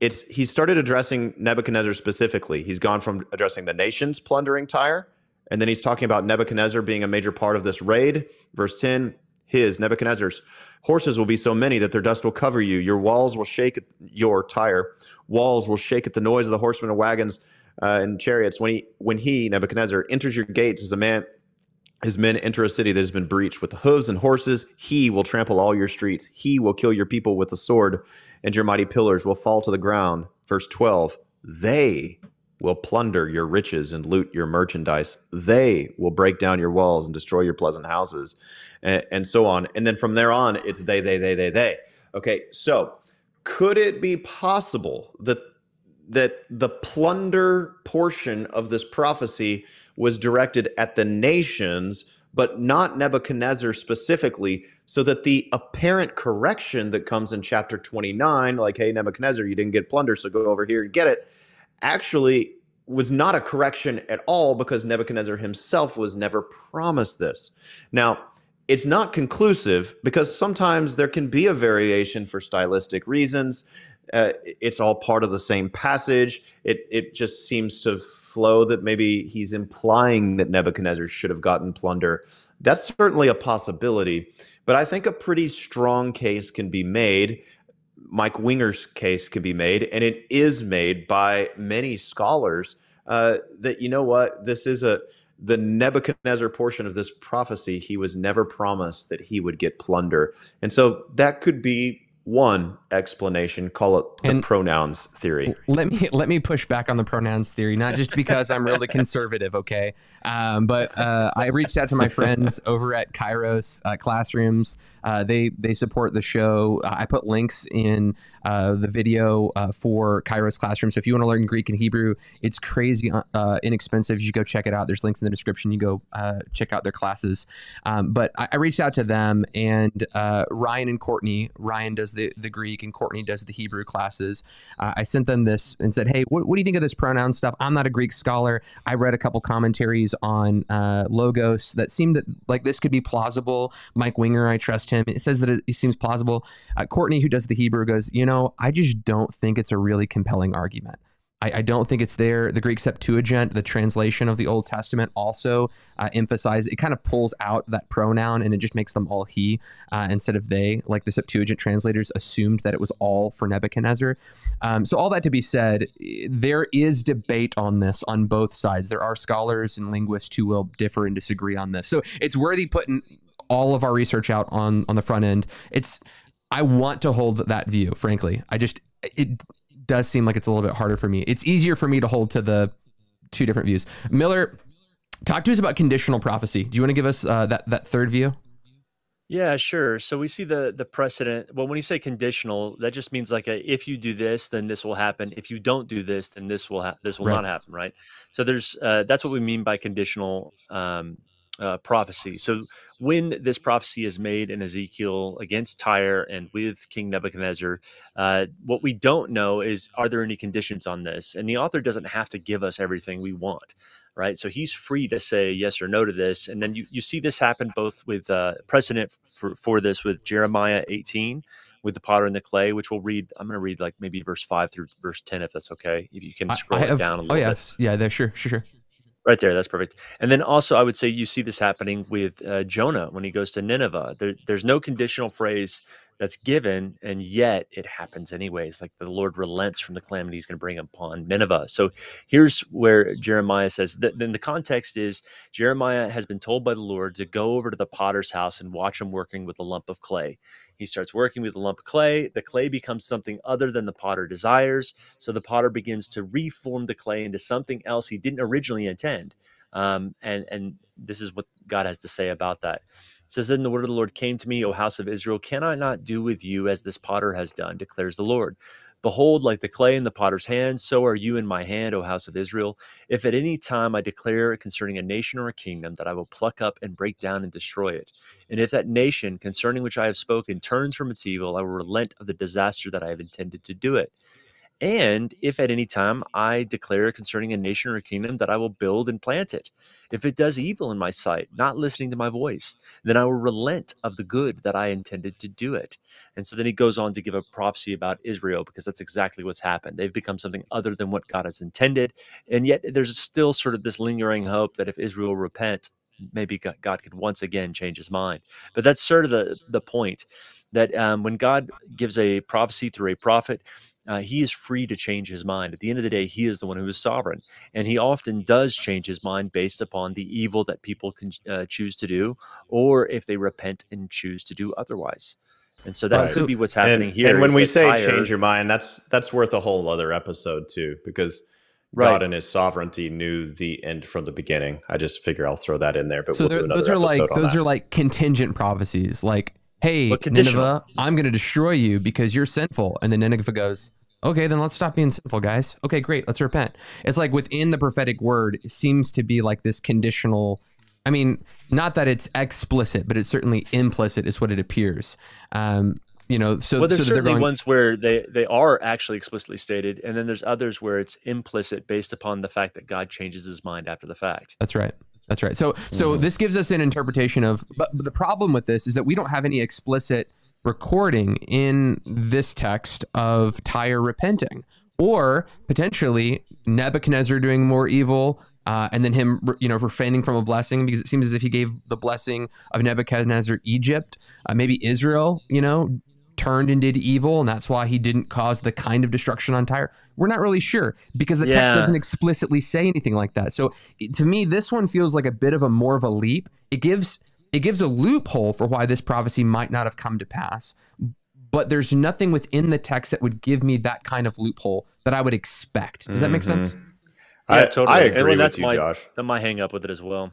It's he started addressing Nebuchadnezzar specifically. He's gone from addressing the nations plundering Tyre, and then he's talking about Nebuchadnezzar being a major part of this raid. Verse 10, his Nebuchadnezzar's horses will be so many that their dust will cover you. Your walls will shake at your Tyre. Walls will shake at the noise of the horsemen and wagons uh, and chariots. When he when he Nebuchadnezzar enters your gates as a man his men enter a city that has been breached with the hooves and horses. He will trample all your streets. He will kill your people with the sword, and your mighty pillars will fall to the ground. Verse 12 They will plunder your riches and loot your merchandise. They will break down your walls and destroy your pleasant houses, and, and so on. And then from there on, it's they, they, they, they, they. Okay, so could it be possible that that the plunder portion of this prophecy was directed at the nations, but not Nebuchadnezzar specifically, so that the apparent correction that comes in chapter 29, like, hey, Nebuchadnezzar, you didn't get plunder, so go over here and get it, actually was not a correction at all because Nebuchadnezzar himself was never promised this. Now, it's not conclusive because sometimes there can be a variation for stylistic reasons. Uh, it's all part of the same passage. It it just seems to flow that maybe he's implying that Nebuchadnezzar should have gotten plunder. That's certainly a possibility, but I think a pretty strong case can be made Mike Winger's case can be made, and it is made by many scholars uh, that you know what this is a the Nebuchadnezzar portion of this prophecy. He was never promised that he would get plunder, and so that could be one explanation call it the and pronouns theory let me let me push back on the pronouns theory not just because i'm really conservative okay um, but uh, i reached out to my friends over at kairos uh, classrooms uh, they they support the show. I put links in uh, the video uh, for Kairos Classroom. So if you want to learn Greek and Hebrew, it's crazy uh, inexpensive. You go check it out. There's links in the description. You go check out their classes. Um, but I, I, reached out to them and Ryan and Courtney. Ryan does the the Greek and Courtney does the Hebrew classes. I sent them this and said, "Hey, what, what, do you think of this pronoun stuff? I'm not a Greek scholar. I read a couple commentaries on Logos that seemed that like this could be plausible. Mike Winger, I trust him." him. It says that it, it seems plausible. Uh, Courtney, who does the Hebrew, goes, you know, I just don't think it's a really compelling argument. I, I don't think it's there. The Greek Septuagint, the translation of the Old Testament, also uh, emphasizes it kind of pulls out that pronoun and it just makes them all he uh, instead of they. Like the Septuagint translators assumed that it was all for Nebuchadnezzar. Um, so all that to be said, there is debate on this on both sides. There are scholars and linguists who will differ and disagree on this. So it's worthy putting all of our research out on on the front end. It's I want to hold that view, frankly. I just it does seem like it's a little bit harder for me. It's easier for me to hold to the two different views. Miller, talk to us about conditional prophecy. Do you want to give us uh, that that third view? Yeah, sure. So we see the the precedent. Well, when you say conditional, that just means like a if you do this, then this will happen. If you don't do this, then this will ha- this will right. not happen, right? So there's uh, that's what we mean by conditional um, uh, prophecy. So when this prophecy is made in Ezekiel against Tyre and with King Nebuchadnezzar, uh, what we don't know is are there any conditions on this? And the author doesn't have to give us everything we want, right? So he's free to say yes or no to this. And then you, you see this happen both with uh, precedent for, for this with Jeremiah 18 with the potter and the clay, which we'll read. I'm going to read like maybe verse five through verse 10, if that's okay. If you can scroll have, down a oh, little oh, yeah. bit. Yeah, there, sure, sure, sure. Right there, that's perfect. And then also, I would say you see this happening with uh, Jonah when he goes to Nineveh. There, there's no conditional phrase that's given, and yet it happens anyways. Like the Lord relents from the calamity he's going to bring upon Nineveh. So here's where Jeremiah says that then the context is Jeremiah has been told by the Lord to go over to the potter's house and watch him working with a lump of clay. He starts working with a lump of clay. The clay becomes something other than the potter desires. So the potter begins to reform the clay into something else he didn't originally intend. Um, and and this is what God has to say about that. It says, Then the word of the Lord came to me, O house of Israel, can I not do with you as this potter has done, declares the Lord. Behold, like the clay in the potter's hand, so are you in my hand, O house of Israel. If at any time I declare concerning a nation or a kingdom that I will pluck up and break down and destroy it, and if that nation concerning which I have spoken turns from its evil, I will relent of the disaster that I have intended to do it. And if at any time I declare concerning a nation or a kingdom that I will build and plant it, if it does evil in my sight, not listening to my voice, then I will relent of the good that I intended to do it. And so then he goes on to give a prophecy about Israel because that's exactly what's happened. They've become something other than what God has intended. And yet there's still sort of this lingering hope that if Israel repent, maybe God could once again change his mind. But that's sort of the, the point that um, when God gives a prophecy through a prophet, uh, he is free to change his mind. At the end of the day, he is the one who is sovereign. And he often does change his mind based upon the evil that people can uh, choose to do, or if they repent and choose to do otherwise. And so that right. could be what's happening and, here. And when we say Tyre, change your mind, that's that's worth a whole other episode too, because Right. God in His sovereignty knew the end from the beginning. I just figure I'll throw that in there, but So we'll there- do another those are like episode on those that. are like contingent prophecies. Like, hey, Nineveh, I'm going to destroy you because you're sinful. And then Nineveh goes, okay, then let's stop being sinful, guys. Okay, great, let's repent. It's like within the prophetic word it seems to be like this conditional. I mean, not that it's explicit, but it's certainly implicit, is what it appears. Um, you know, so, well, so there's they're certainly going, ones where they they are actually explicitly stated, and then there's others where it's implicit based upon the fact that God changes His mind after the fact. That's right. That's right. So so Mhm. this gives us an interpretation of but, but the problem with this is that we don't have any explicit recording in this text of Tyre repenting or potentially Nebuchadnezzar doing more evil uh, and then him you know refraining from a blessing because it seems as if he gave the blessing of Nebuchadnezzar Egypt. Uh, maybe Israel you know turned and did evil and that's why he didn't cause the kind of destruction on Tyre. We're not really sure because the Yeah. text doesn't explicitly say anything like that. So to me this one feels like a bit of a more of a leap. It gives it gives a loophole for why this prophecy might not have come to pass but there's nothing within the text that would give me that kind of loophole that i would expect does that make Mhm. sense I, Yeah, totally. I And agree with that's you, my- Josh. Then my hang up with it as well.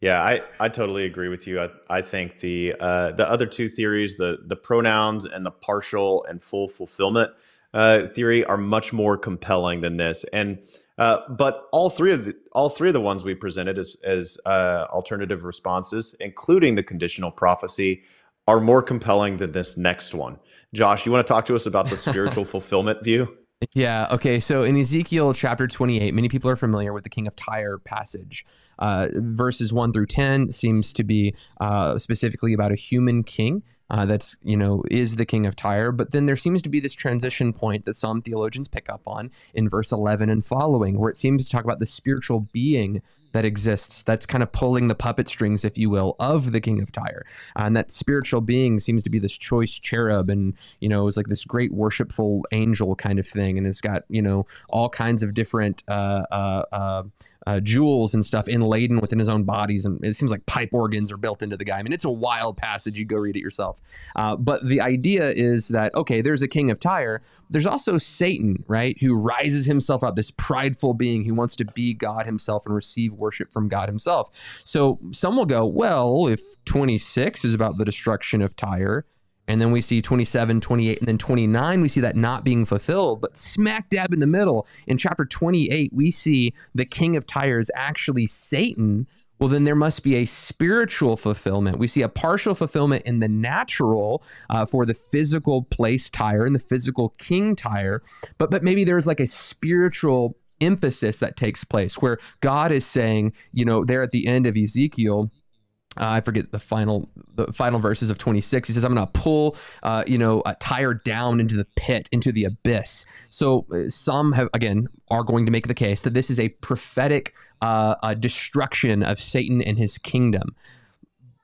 Yeah, I, I totally agree with you. I, I think the uh, the other two theories, the the pronouns and the partial and full fulfillment uh, theory, are much more compelling than this. And uh, but all three of the all three of the ones we presented as as uh, alternative responses, including the conditional prophecy, are more compelling than this next one. Josh, you want to talk to us about the spiritual fulfillment view? Yeah. Okay. So in Ezekiel chapter 28, many people are familiar with the King of Tyre passage. Uh, verses 1 through 10 seems to be uh, specifically about a human king. Uh, that's you know is the king of Tyre, but then there seems to be this transition point that some theologians pick up on in verse 11 and following, where it seems to talk about the spiritual being that exists that's kind of pulling the puppet strings, if you will, of the king of Tyre. and that spiritual being seems to be this choice cherub and, you know, is like this great worshipful angel kind of thing. And it's got, you know, all kinds of different uh, uh, uh, jewels and stuff inladen within his own bodies. And it seems like pipe organs are built into the guy. I mean, it's a wild passage. You go read it yourself. Uh, but the idea is that, okay, there's a king of Tyre. There's also Satan, right, who rises himself up, this prideful being who wants to be God himself and receive worship from God himself. So some will go, well, if 26 is about the destruction of Tyre, and then we see 27, 28, and then 29, we see that not being fulfilled. But smack dab in the middle, in chapter 28, we see the king of Tyre is actually Satan. Well, then there must be a spiritual fulfillment. We see a partial fulfillment in the natural uh, for the physical place Tyre and the physical king Tyre, but but maybe there's like a spiritual emphasis that takes place where God is saying, you know, there at the end of Ezekiel, uh, I forget the final the final verses of 26. He says, "I'm going to pull, uh, you know, a Tyre down into the pit, into the abyss." So uh, some have again are going to make the case that this is a prophetic uh, destruction of Satan and his kingdom.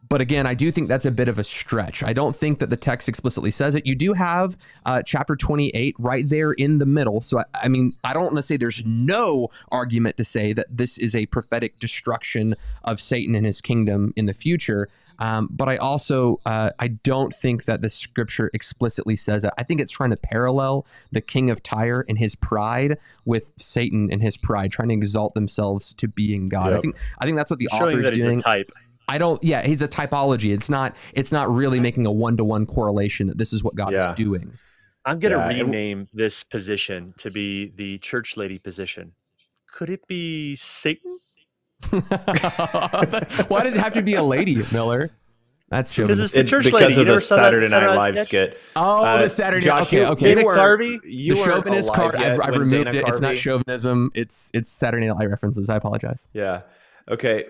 But again, I do think that's a bit of a stretch. I don't think that the text explicitly says it. You do have uh, chapter 28 right there in the middle. So, I, I mean, I don't want to say there's no argument to say that this is a prophetic destruction of Satan and his kingdom in the future. Um, but I also uh, I don't think that the scripture explicitly says it. I think it's trying to parallel the king of Tyre and his pride with Satan and his pride, trying to exalt themselves to being God. I think I think that's what the Showing author's that doing. a type. I don't. Yeah, he's a typology. It's not. It's not really making a one to one correlation that this is what God Yeah. is doing. I'm going to Yeah, and w- rename this position to be the church lady position. Could it be Satan? Why does it have to be a lady, Miller? That's true. Because it's the It- church because lady. You of the never saw that Saturday Night Saturday Night Live skit. Oh, Uh, the Saturday. Josh, okay, you- okay. Dana you were- Carvey? You the weren't chauvinist card. I've, I've removed Dana it. It's not chauvinism. It's it's Saturday Night Live references. I apologize. Yeah. Okay.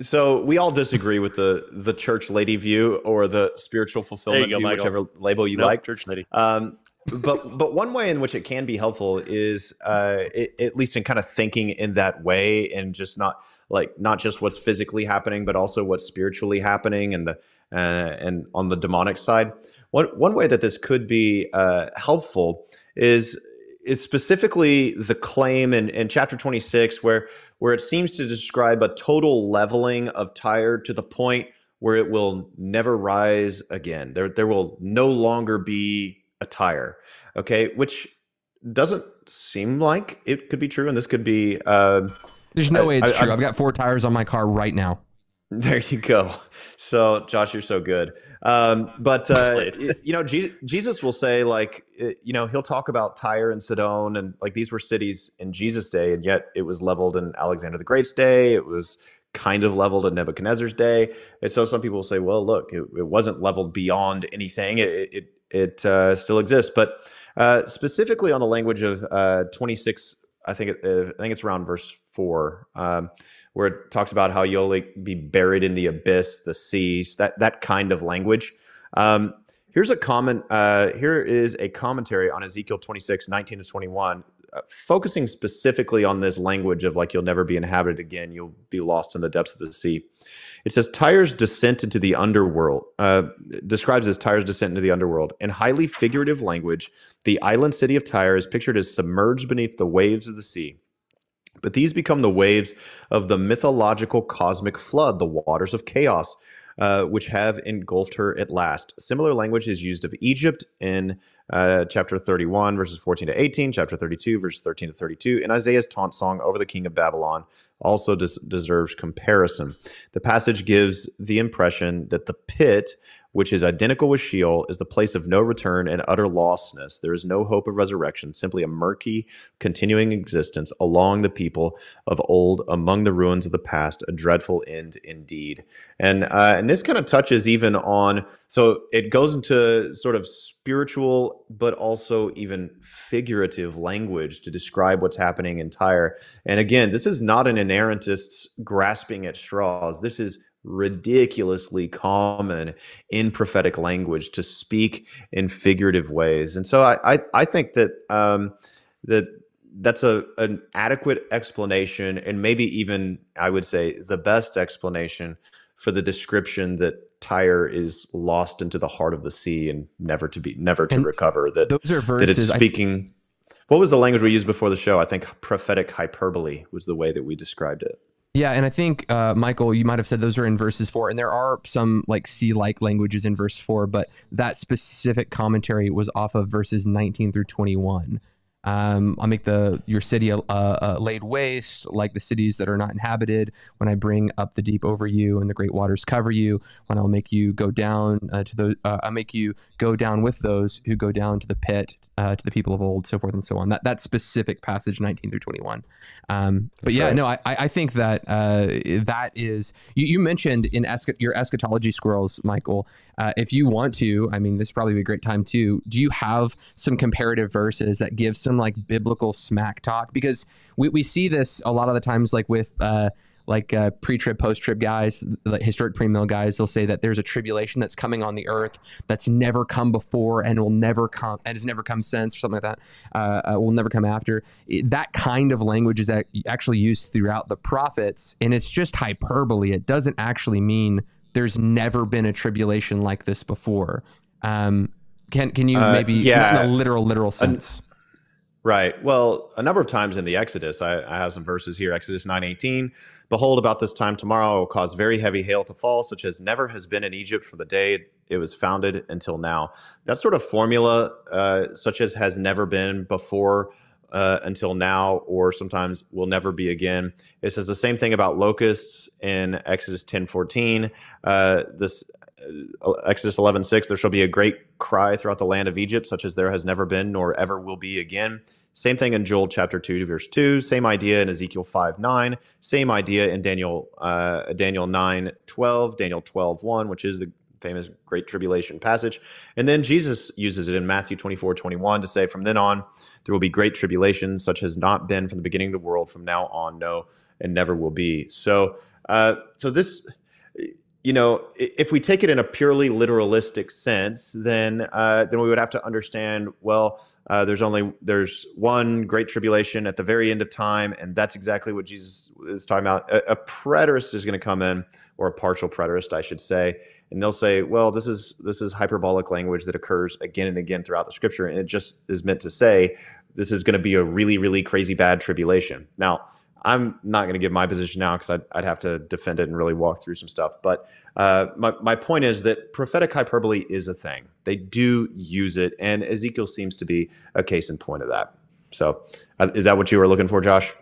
So we all disagree with the the church lady view or the spiritual fulfillment go, view, Michael. whichever label you Nope, like. church lady. Um, but but one way in which it can be helpful is uh, it, at least in kind of thinking in that way and just not like not just what's physically happening, but also what's spiritually happening and the uh, and on the demonic side. One one way that this could be uh, helpful is is specifically the claim in, in chapter 26 where where it seems to describe a total leveling of Tyre to the point where it will never rise again. There there will no longer be a Tyre. Okay, which doesn't seem like it could be true, and this could be. Uh, There's no I- way it's I- true. I- I've got four tires on my car right now. There you go. So, Josh, you're so good. Um, but uh, you know, Jesus, Jesus will say, like, you know, he'll talk about Tyre and Sidon, and like these were cities in Jesus' day, and yet it was leveled in Alexander the Great's day. It was kind of leveled in Nebuchadnezzar's day, and so some people will say, well, look, it, it wasn't leveled beyond anything. It it, it uh, still exists, but uh, specifically on the language of uh, 26, I think it, uh, I think it's around verse four. Um, where it talks about how you'll like be buried in the abyss, the seas, that that kind of language. Um, here's a comment. Uh, here is a commentary on Ezekiel 26, 19 to 21, uh, focusing specifically on this language of like you'll never be inhabited again, you'll be lost in the depths of the sea. It says Tyre's descent into the underworld uh, describes as Tyre's descent into the underworld. In highly figurative language, the island city of Tyre is pictured as submerged beneath the waves of the sea. But these become the waves of the mythological cosmic flood, the waters of chaos, uh, which have engulfed her at last. Similar language is used of Egypt in uh, chapter 31, verses 14 to 18, chapter 32, verses 13 to 32, and Isaiah's taunt song over the king of Babylon also des- deserves comparison. The passage gives the impression that the pit, which is identical with Sheol, is the place of no return and utter lostness. There is no hope of resurrection, simply a murky, continuing existence along the people of old, among the ruins of the past, a dreadful end indeed. And uh, and this kind of touches even on so it goes into sort of spiritual, but also even figurative language to describe what's happening in Tyre. And again, this is not an inerrantist's grasping at straws. This is ridiculously common in prophetic language to speak in figurative ways. And so I I, I think that um, that that's a an adequate explanation and maybe even I would say the best explanation for the description that Tyre is lost into the heart of the sea and never to be never to And recover that Those are verses that it's speaking what was the language we used before the show? I think prophetic hyperbole was the way that we described it. Yeah, and I think uh, Michael, you might have said those are in verses four, and there are some like sea-like languages in verse four, but that specific commentary was off of verses 19 through 21. Um, I'll make the your city uh, uh, laid waste, like the cities that are not inhabited. When I bring up the deep over you, and the great waters cover you. When I'll make you go down uh, to the, uh, I'll make you go down with those who go down to the pit, uh, to the people of old, so forth and so on. That that specific passage, 19 through 21. Um, but That's yeah, right. no, I, I think that uh, that is you, you mentioned in your eschatology squirrels, Michael. Uh, if you want to, I mean, this is probably a great time too. Do you have some comparative verses that give some like biblical smack talk? Because we, we see this a lot of the times, like with uh, like uh, pre-trib, post-trib guys, like historic premill guys. They'll say that there's a tribulation that's coming on the earth that's never come before and will never come and has never come since, or something like that. Uh, uh, will never come after. It- that kind of language is actually used throughout the prophets, and it's just hyperbole. It doesn't actually mean there's never been a tribulation like this before. Um, can can you Uh, maybe yeah. in a literal literal sense? Right. Well, a number of times in the Exodus, I, I have some verses here. Exodus nine eighteen. Behold, about this time tomorrow I will cause very heavy hail to fall, such as never has been in Egypt from the day it was founded until now. That sort of formula, uh, such as has never been before uh, until now, or sometimes will never be again. It says the same thing about locusts in Exodus ten fourteen. Uh, this Exodus 11, 6, there shall be a great cry throughout the land of Egypt, such as there has never been nor ever will be again. Same thing in Joel chapter 2, verse 2. Same idea in Ezekiel 5, 9. Same idea in Daniel uh, Daniel 9, 12, Daniel 12, 1, which is the famous Great Tribulation passage. And then Jesus uses it in Matthew 24, 21 to say, From then on, there will be great tribulation, such has not been from the beginning of the world, from now on, no, and never will be. So, uh, so this you know, if we take it in a purely literalistic sense, then uh, then we would have to understand. Well, uh, there's only there's one great tribulation at the very end of time, and that's exactly what Jesus is talking about. A, a preterist is going to come in, or a partial preterist, I should say, and they'll say, "Well, this is this is hyperbolic language that occurs again and again throughout the Scripture, and it just is meant to say this is going to be a really really crazy bad tribulation." Now. I'm not going to give my position now because I'd, I'd have to defend it and really walk through some stuff. But uh, my, my point is that prophetic hyperbole is a thing. They do use it, and Ezekiel seems to be a case in point of that. So, uh, is that what you were looking for, Josh?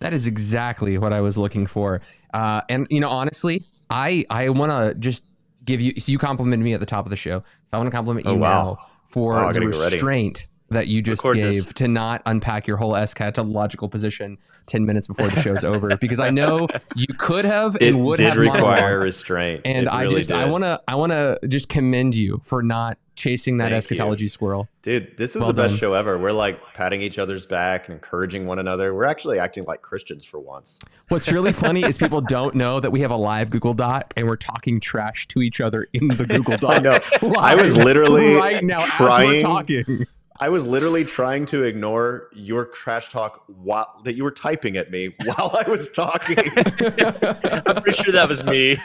That is exactly what I was looking for. Uh, and you know, honestly, I I want to just give you. So you complimented me at the top of the show. So I want to compliment you Oh, wow. now for I the restraint that you just Record gave this. to not unpack your whole eschatological position ten minutes before the show's over. Because I know you could have It and would did have require restraint, And It I really just I want to I want to just commend you for not chasing that Thank you. eschatology squirrel. Dude, this is Well the best done. show ever. We're like patting each other's back and encouraging one another. We're actually acting like Christians for once. What's really funny is people don't know that we have a live Google Doc and we're talking trash to each other in the Google Doc. I know. I was literally right now as trying- we're talking. I was literally trying to ignore your trash talk while that you were typing at me while I was talking. I'm pretty sure that was me.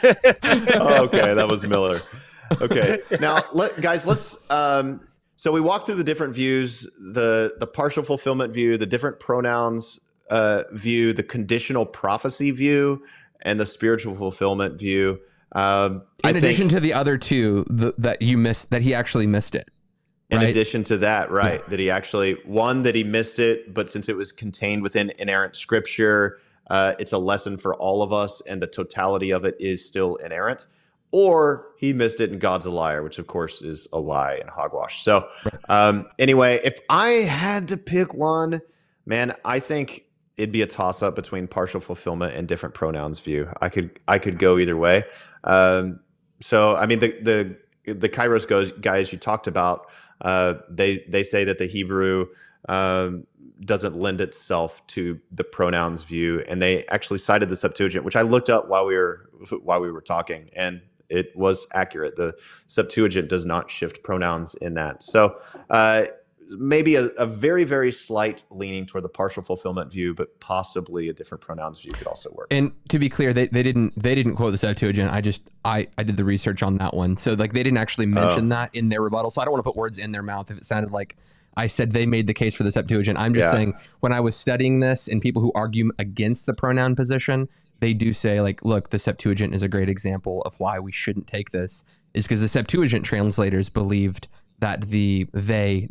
oh, okay, that was Miller. Okay, now let, guys, let's. Um, so we walked through the different views: the the partial fulfillment view, the different pronouns uh, view, the conditional prophecy view, and the spiritual fulfillment view. Um, I In think- addition to the other two the, that you missed, that he actually missed it. In right? addition to that, right, that he actually one that he missed it, but since it was contained within inerrant scripture, uh, it's a lesson for all of us, and the totality of it is still inerrant. Or he missed it, and God's a liar, which of course is a lie and hogwash. So, um, anyway, if I had to pick one, man, I think it'd be a toss up between partial fulfillment and different pronouns view. I could I could go either way. Um, so, I mean, the the the Kairos goes, guys you talked about, uh, they they say that the Hebrew um, doesn't lend itself to the pronouns view, and they actually cited the Septuagint, which I looked up while we were while we were talking, and it was accurate. The Septuagint does not shift pronouns in that. So. Uh, Maybe a, a very, very slight leaning toward the partial fulfillment view, but possibly a different pronouns view could also work. And to be clear, they, they didn't they didn't quote the Septuagint. I just I, I did the research on that one. So like they didn't actually mention oh. that in their rebuttal. So I don't want to put words in their mouth if it sounded like I said they made the case for the Septuagint. I'm just Yeah. saying when I was studying this and people who argue against the pronoun position, they do say like, look, the Septuagint is a great example of why we shouldn't take this. Is because the Septuagint translators believed that the they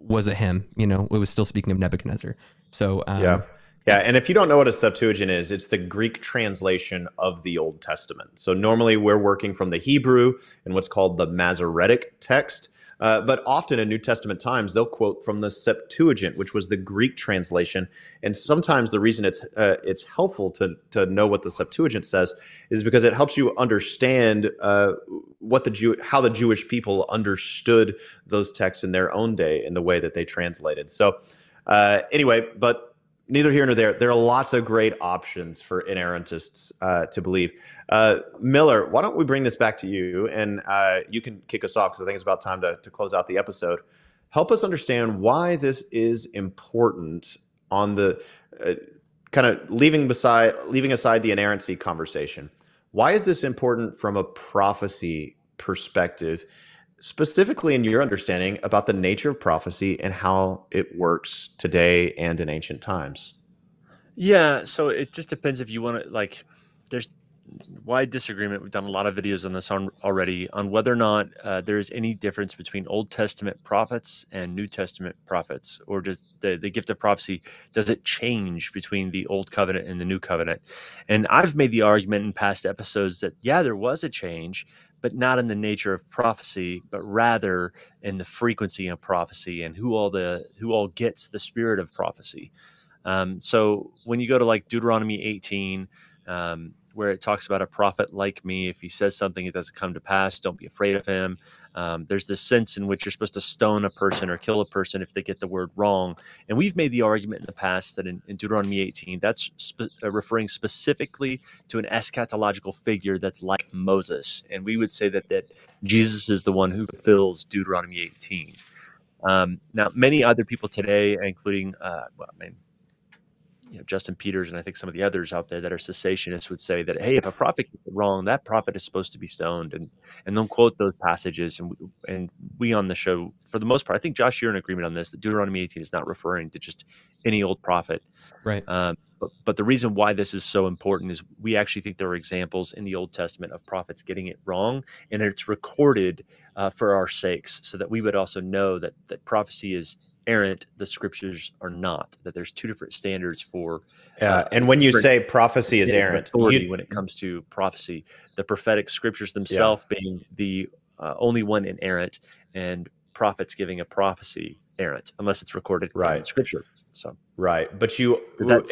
was it him. You know, it was still speaking of Nebuchadnezzar. So um, Yeah. Yeah. And if you don't know what a Septuagint is, it's the Greek translation of the Old Testament. So normally we're working from the Hebrew and what's called the Masoretic text. Uh, but often in New Testament times, they'll quote from the Septuagint, which was the Greek translation. And sometimes the reason it's uh, it's helpful to to know what the Septuagint says is because it helps you understand uh, what the Jew how the Jewish people understood those texts in their own day in the way that they translated. So uh, anyway, but neither here nor there. There are lots of great options for inerrantists uh, to believe. Uh, Miller, why don't we bring this back to you and uh, you can kick us off because I think it's about time to, to close out the episode. Help us understand why this is important on the uh, kind of leaving beside leaving aside the inerrancy conversation. Why is this important from a prophecy perspective? Specifically in your understanding about the nature of prophecy and how it works today and in ancient times. Yeah, so it just depends if you want to like. There's wide disagreement. We've done a lot of videos on this on already on whether or not uh, there is any difference between Old Testament prophets and New Testament prophets, or does the the gift of prophecy does it change between the Old Covenant and the New Covenant? And I've made the argument in past episodes that yeah, there was a change, but not in the nature of prophecy, but rather in the frequency of prophecy and who all the who all gets the spirit of prophecy. Um, so when you go to like Deuteronomy 18, um, where it talks about a prophet like me, if he says something, it doesn't come to pass, don't be afraid of him. Um, there's this sense in which you're supposed to stone a person or kill a person if they get the word wrong. And we've made the argument in the past that in, in Deuteronomy 18, that's spe- uh, referring specifically to an eschatological figure that's like Moses. And we would say that, that Jesus is the one who fulfills Deuteronomy 18. Um, now, many other people today, including, uh, well, I mean, you know, Justin Peters and I think some of the others out there that are cessationists would say that, hey, if a prophet gets it wrong, that prophet is supposed to be stoned, and and they'll quote those passages. And we, and we on the show, for the most part, I think Josh, you're in agreement on this. That Deuteronomy 18 is not referring to just any old prophet. Right. Um, but, but the reason why this is so important is we actually think there are examples in the Old Testament of prophets getting it wrong, and it's recorded uh, for our sakes, so that we would also know that that prophecy is errant, the scriptures are not. That there's two different standards for. Yeah, uh, and when you say prophecy is errant, you- when it comes to prophecy, the prophetic scriptures themselves being the uh, only one inerrant, and prophets giving a prophecy errant, unless it's recorded in Right. scripture. So Right, but you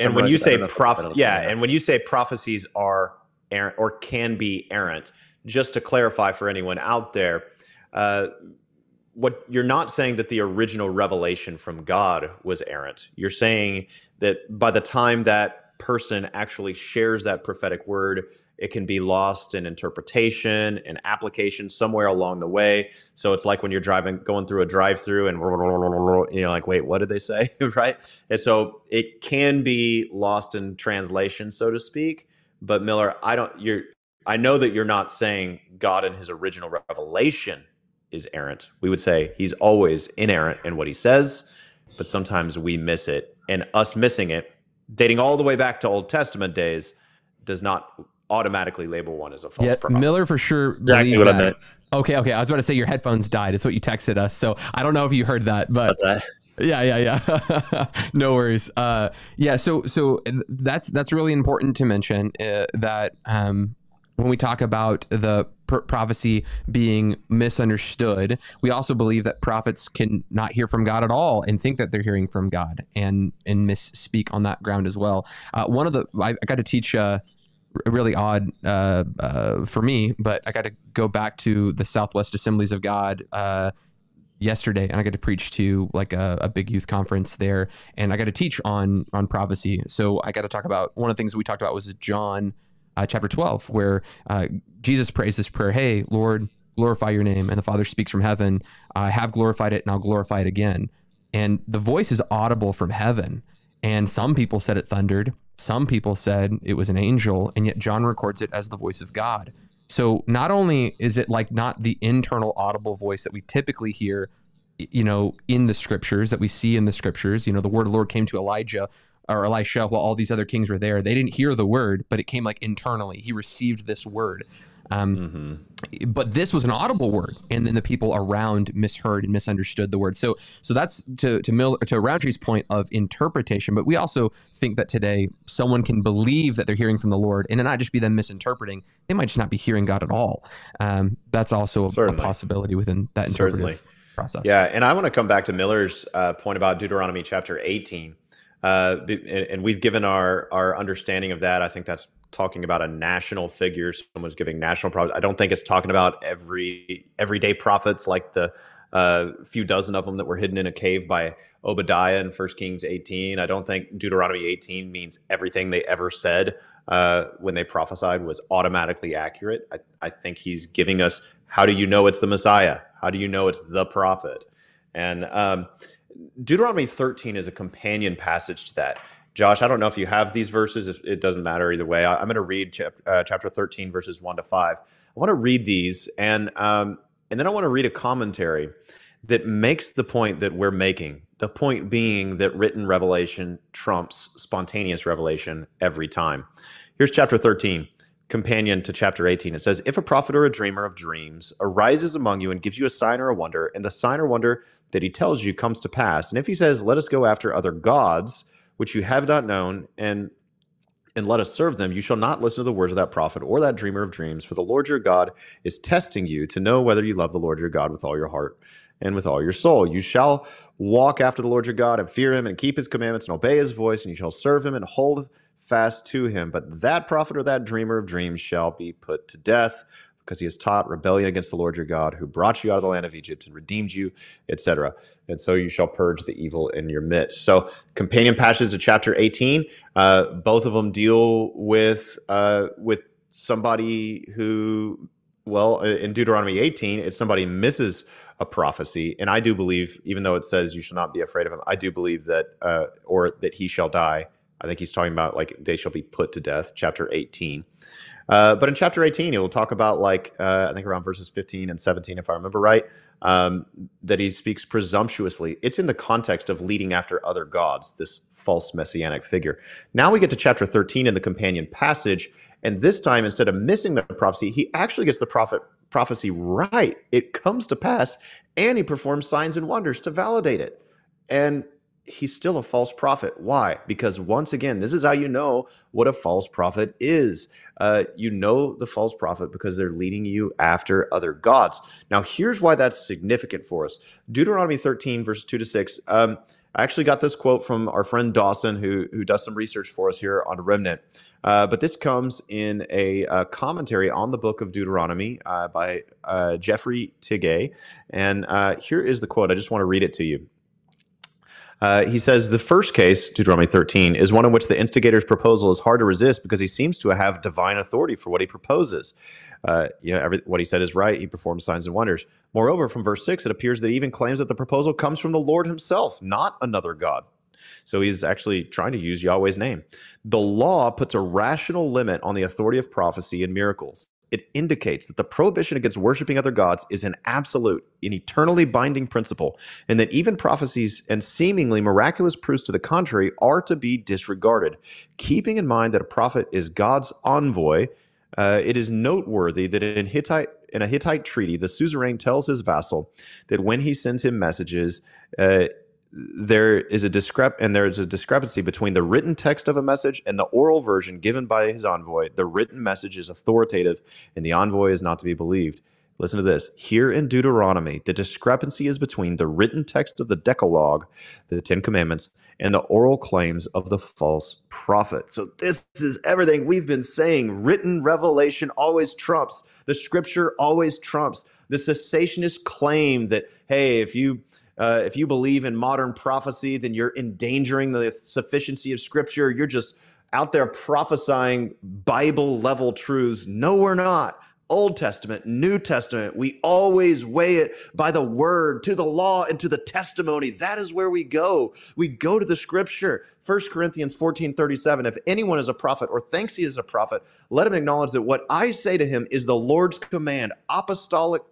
and when you say don't know if I- I prof, don't yeah, and when you say prophecies are errant or can be errant, just to clarify for anyone out there, uh, what you're not saying that the original revelation from God was errant. You're saying that by the time that person actually shares that prophetic word, it can be lost in interpretation and application somewhere along the way. So it's like when you're driving, going through a drive-through, and you're like, wait, what did they say, right? And so it can be lost in translation, so to speak. But Miller, I don't. You're. I know that you're not saying God in His original revelation is errant. We would say He's always inerrant in what He says, but sometimes we miss it, and us missing it, dating all the way back to Old Testament days, does not automatically label one as a false Yeah, prophet. Miller for sure. exactly believes what I that. meant. Okay, okay. I was about to say your headphones died. It's what you texted us. So I don't know if you heard that, but that. yeah, yeah, yeah. no worries. Uh, yeah. So, so that's that's really important to mention uh, that um, when we talk about the pr- prophecy being misunderstood, we also believe that prophets can not hear from God at all and think that they're hearing from God and and misspeak on that ground as well. Uh, one of the I, I got to teach. Uh, really odd uh, uh, for me, but I got to go back to the Southwest Assemblies of God uh, yesterday, and I got to preach to like a, a big youth conference there, and I got to teach on on prophecy. So I got to talk about one of the things we talked about was John uh, chapter twelve, where uh, Jesus prays this prayer: "Hey, Lord, glorify your name," and the Father speaks from heaven, "I have glorified it, and I'll glorify it again." And the voice is audible from heaven. And some people said it thundered. Some people said it was an angel, and yet John records it as the voice of God. So not only is it like not the internal audible voice that we typically hear, you know, in the scriptures that we see in the scriptures, you know, the word of the Lord came to Elijah or Elisha while all these other kings were there. They didn't hear the word, but it came like internally. He received this word. Um, Mhm. but this was an audible word and then the people around misheard and misunderstood the word so so that's to to Mil, to Rowntree's point of interpretation but we also think that today someone can believe that they're hearing from the lord and it not just be them misinterpreting they might just not be hearing god at all um, that's also a, a possibility within that interpretive Certainly. process Yeah, and I want to come back to Miller's uh, point about Deuteronomy chapter 18. Uh, and, and we've given our our understanding of that. I think that's talking about a national figure. Someone's giving national prophets. I don't think it's talking about every everyday prophets like the uh, few dozen of them that were hidden in a cave by Obadiah in 1 Kings 18. I don't think Deuteronomy 18 means everything they ever said uh, when they prophesied was automatically accurate. I, I think he's giving us how do you know it's the Messiah? How do you know it's the prophet? And um, Deuteronomy 13 is a companion passage to that. Josh, I don't know if you have these verses. It doesn't matter either way. I, I'm going to read uh, chapter 13, verses 1 to 5. I want to read these, and um, and then I want to read a commentary that makes the point that we're making. The point being that written revelation trumps spontaneous revelation every time. Here's chapter 13, companion to chapter 18. It says, If a prophet or a dreamer of dreams arises among you and gives you a sign or a wonder, and the sign or wonder that he tells you comes to pass, and if he says, Let us go after other gods, which you have not known, and and let us serve them, you shall not listen to the words of that prophet or that dreamer of dreams, for the Lord your God is testing you to know whether you love the Lord your God with all your heart and with all your soul. You shall walk after the Lord your God and fear him and keep his commandments and obey his voice, and you shall serve him and hold fast to him. But that prophet or that dreamer of dreams shall be put to death because he has taught rebellion against the Lord your God, who brought you out of the land of Egypt and redeemed you, etc. And so you shall purge the evil in your midst. So, companion passages to chapter 18. Uh, both of them deal with uh, with somebody who, well, in Deuteronomy 18, it's somebody misses a prophecy, and I do believe, even though it says you shall not be afraid of him, I do believe that, uh, or that he shall die. I think he's talking about like they shall be put to death, chapter 18. Uh, but in chapter 18, he will talk about like uh, I think around verses 15 and 17, if I remember right, um, that he speaks presumptuously. It's in the context of leading after other gods, this false messianic figure. Now we get to chapter 13 in the companion passage, and this time instead of missing the prophecy, he actually gets the prophet prophecy right. It comes to pass, and he performs signs and wonders to validate it. and he's still a false prophet. Why? Because once again, this is how you know what a false prophet is. Uh, you know the false prophet because they're leading you after other gods. Now, here's why that's significant for us Deuteronomy 13, verses 2 to 6. Um, I actually got this quote from our friend Dawson, who, who does some research for us here on Remnant. Uh, but this comes in a, a, commentary on the book of Deuteronomy uh, by uh, Jeffrey Tigay. And uh, here is the quote. I just want to read it to you. Uh, he says the first case, Deuteronomy 13, is one in which the instigator's proposal is hard to resist because he seems to have divine authority for what he proposes. Uh, you know, every, what he said is right. He performs signs and wonders. Moreover, from verse 6, it appears that he even claims that the proposal comes from the Lord himself, not another God. So he's actually trying to use Yahweh's name. The law puts a rational limit on the authority of prophecy and miracles it indicates that the prohibition against worshiping other gods is an absolute, an eternally binding principle, and that even prophecies and seemingly miraculous proofs to the contrary are to be disregarded. Keeping in mind that a prophet is God's envoy, uh, it is noteworthy that in Hittite in a Hittite treaty, the suzerain tells his vassal that when he sends him messages, uh, there is a discrep and there is a discrepancy between the written text of a message and the oral version given by his envoy. The written message is authoritative, and the envoy is not to be believed. Listen to this. Here in Deuteronomy, the discrepancy is between the written text of the Decalogue, the Ten Commandments, and the oral claims of the false prophet. So, this is everything we've been saying. Written revelation always trumps, the scripture always trumps. The cessationist claim that, hey, if you uh, if you believe in modern prophecy, then you're endangering the sufficiency of Scripture. You're just out there prophesying Bible level truths. No, we're not. Old Testament, New Testament, we always weigh it by the word, to the law, and to the testimony. That is where we go. We go to the scripture. 1 Corinthians 14 37. If anyone is a prophet or thinks he is a prophet, let him acknowledge that what I say to him is the Lord's command, apostolic,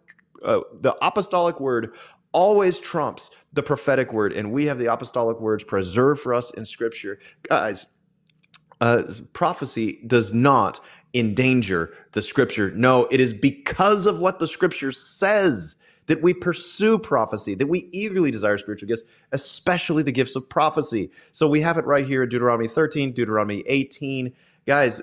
uh, the apostolic word always trumps the prophetic word, and we have the apostolic words preserved for us in Scripture. Guys, uh, prophecy does not endanger the Scripture. No, it is because of what the Scripture says that we pursue prophecy, that we eagerly desire spiritual gifts, especially the gifts of prophecy. So we have it right here in Deuteronomy 13, Deuteronomy 18. Guys,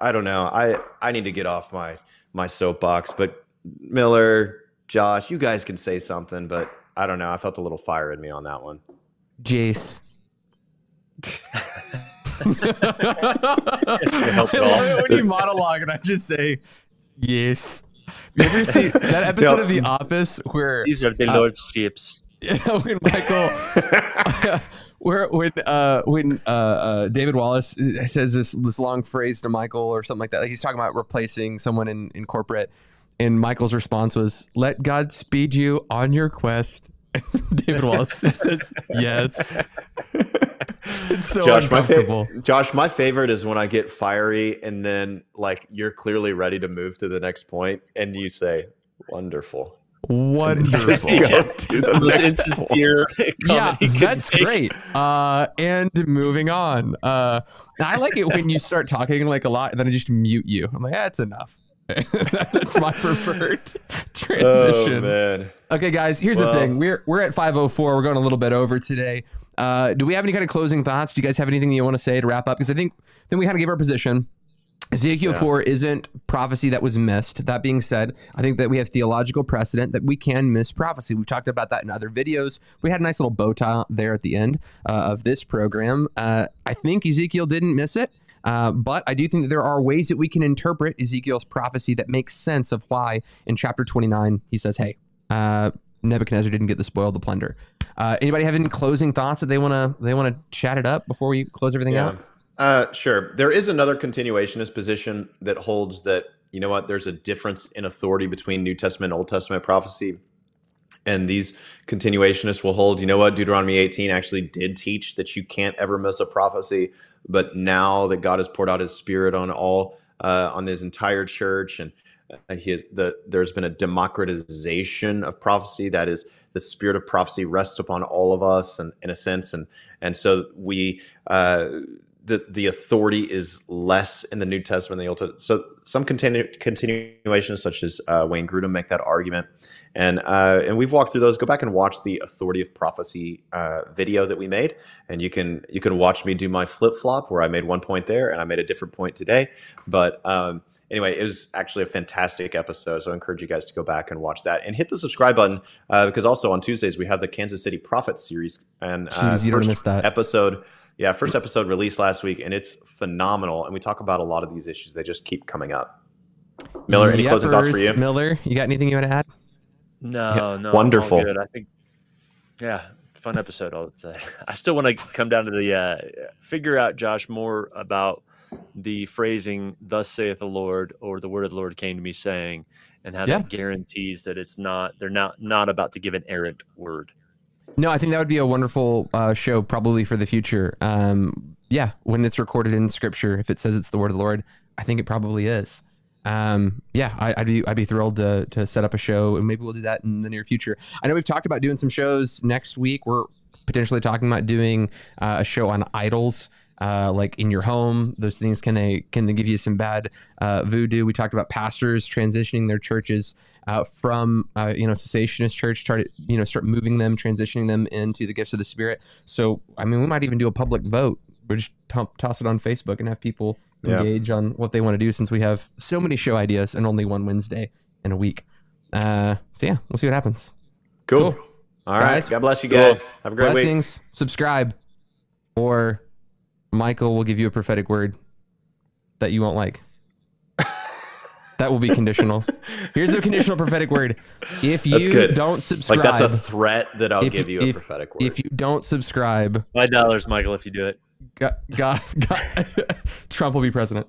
I don't know. I I need to get off my my soapbox, but Miller, Josh, you guys can say something, but I don't know. I felt a little fire in me on that one. Jace. when you monologue and I just say yes. You ever see that episode of The Office where these are the uh, Lord's chips? Yeah, when Michael, where when uh when uh, uh David Wallace says this this long phrase to Michael or something like that, like he's talking about replacing someone in in corporate, and Michael's response was, "Let God speed you on your quest." David Wallace says, "Yes." It's so Josh, my fa- Josh, my favorite is when I get fiery and then like you're clearly ready to move to the next point, and you say, "Wonderful." Wonderful. the most insincere yeah, that's great. Uh, and moving on. Uh, I like it when you start talking like a lot, and then I just mute you. I'm like, that's enough. That's my preferred transition. Oh, man. Okay, guys, here's well, the thing. We're we're at 504. We're going a little bit over today. Uh, do we have any kind of closing thoughts? Do you guys have anything you want to say to wrap up? Because I think then we kind of gave our position. Ezekiel yeah. 4 isn't prophecy that was missed. That being said, I think that we have theological precedent that we can miss prophecy. We've talked about that in other videos. We had a nice little bow tie there at the end uh, of this program. Uh, I think Ezekiel didn't miss it. Uh, but I do think that there are ways that we can interpret Ezekiel's prophecy that makes sense of why in chapter 29 he says, "Hey, uh, Nebuchadnezzar didn't get the spoil, the plunder." Uh, anybody have any closing thoughts that they want to they want to chat it up before we close everything yeah. out? Uh, sure. There is another continuationist position that holds that you know what there's a difference in authority between New Testament and Old Testament prophecy and these continuationists will hold you know what deuteronomy 18 actually did teach that you can't ever miss a prophecy but now that god has poured out his spirit on all uh, on his entire church and uh, he has, the, there's been a democratization of prophecy that is the spirit of prophecy rests upon all of us and in a sense and and so we uh, the the authority is less in the New Testament than the Old Testament. So some continu- continuations, such as uh, Wayne Grudem, make that argument, and uh, and we've walked through those. Go back and watch the Authority of Prophecy uh, video that we made, and you can you can watch me do my flip flop where I made one point there and I made a different point today. But um, anyway, it was actually a fantastic episode. So I encourage you guys to go back and watch that and hit the subscribe button uh, because also on Tuesdays we have the Kansas City Prophets series and uh, Jeez, you don't miss that. episode. Yeah, first episode released last week, and it's phenomenal. And we talk about a lot of these issues; they just keep coming up. Miller, any closing thoughts for you? Miller, you got anything you want to add? No, Yeah, no, wonderful. good. I think, yeah, fun episode. I'll say. I still want to come down to the uh, figure out, Josh, more about the phrasing "Thus saith the Lord" or "The word of the Lord came to me," saying, and how Yeah. that guarantees that it's not they're not not about to give an errant word. No, I think that would be a wonderful uh, show, probably for the future. Um, yeah, when it's recorded in Scripture, if it says it's the word of the Lord, I think it probably is. Um, yeah, I, I'd be I'd be thrilled to to set up a show, and maybe we'll do that in the near future. I know we've talked about doing some shows next week. We're potentially talking about doing uh, a show on idols. Uh, like in your home, those things can they can they give you some bad uh, voodoo? We talked about pastors transitioning their churches uh, from uh, you know cessationist church, try to you know start moving them, transitioning them into the gifts of the Spirit. So I mean, we might even do a public vote. We just t- toss it on Facebook and have people Yeah. engage on what they want to do. Since we have so many show ideas and only one Wednesday in a week, uh, so yeah, we'll see what happens. Cool. Cool. All right. Guys, God bless you cool. guys. Have a great week. Blessings. Subscribe, or Michael will give you a prophetic word that you won't like. That will be conditional. Here's the conditional prophetic word. If you don't subscribe, Like that's a threat that I'll If- give you a if- prophetic word. if you don't subscribe, Five dollars, Michael, if you do it. God, God, God, Trump will be president.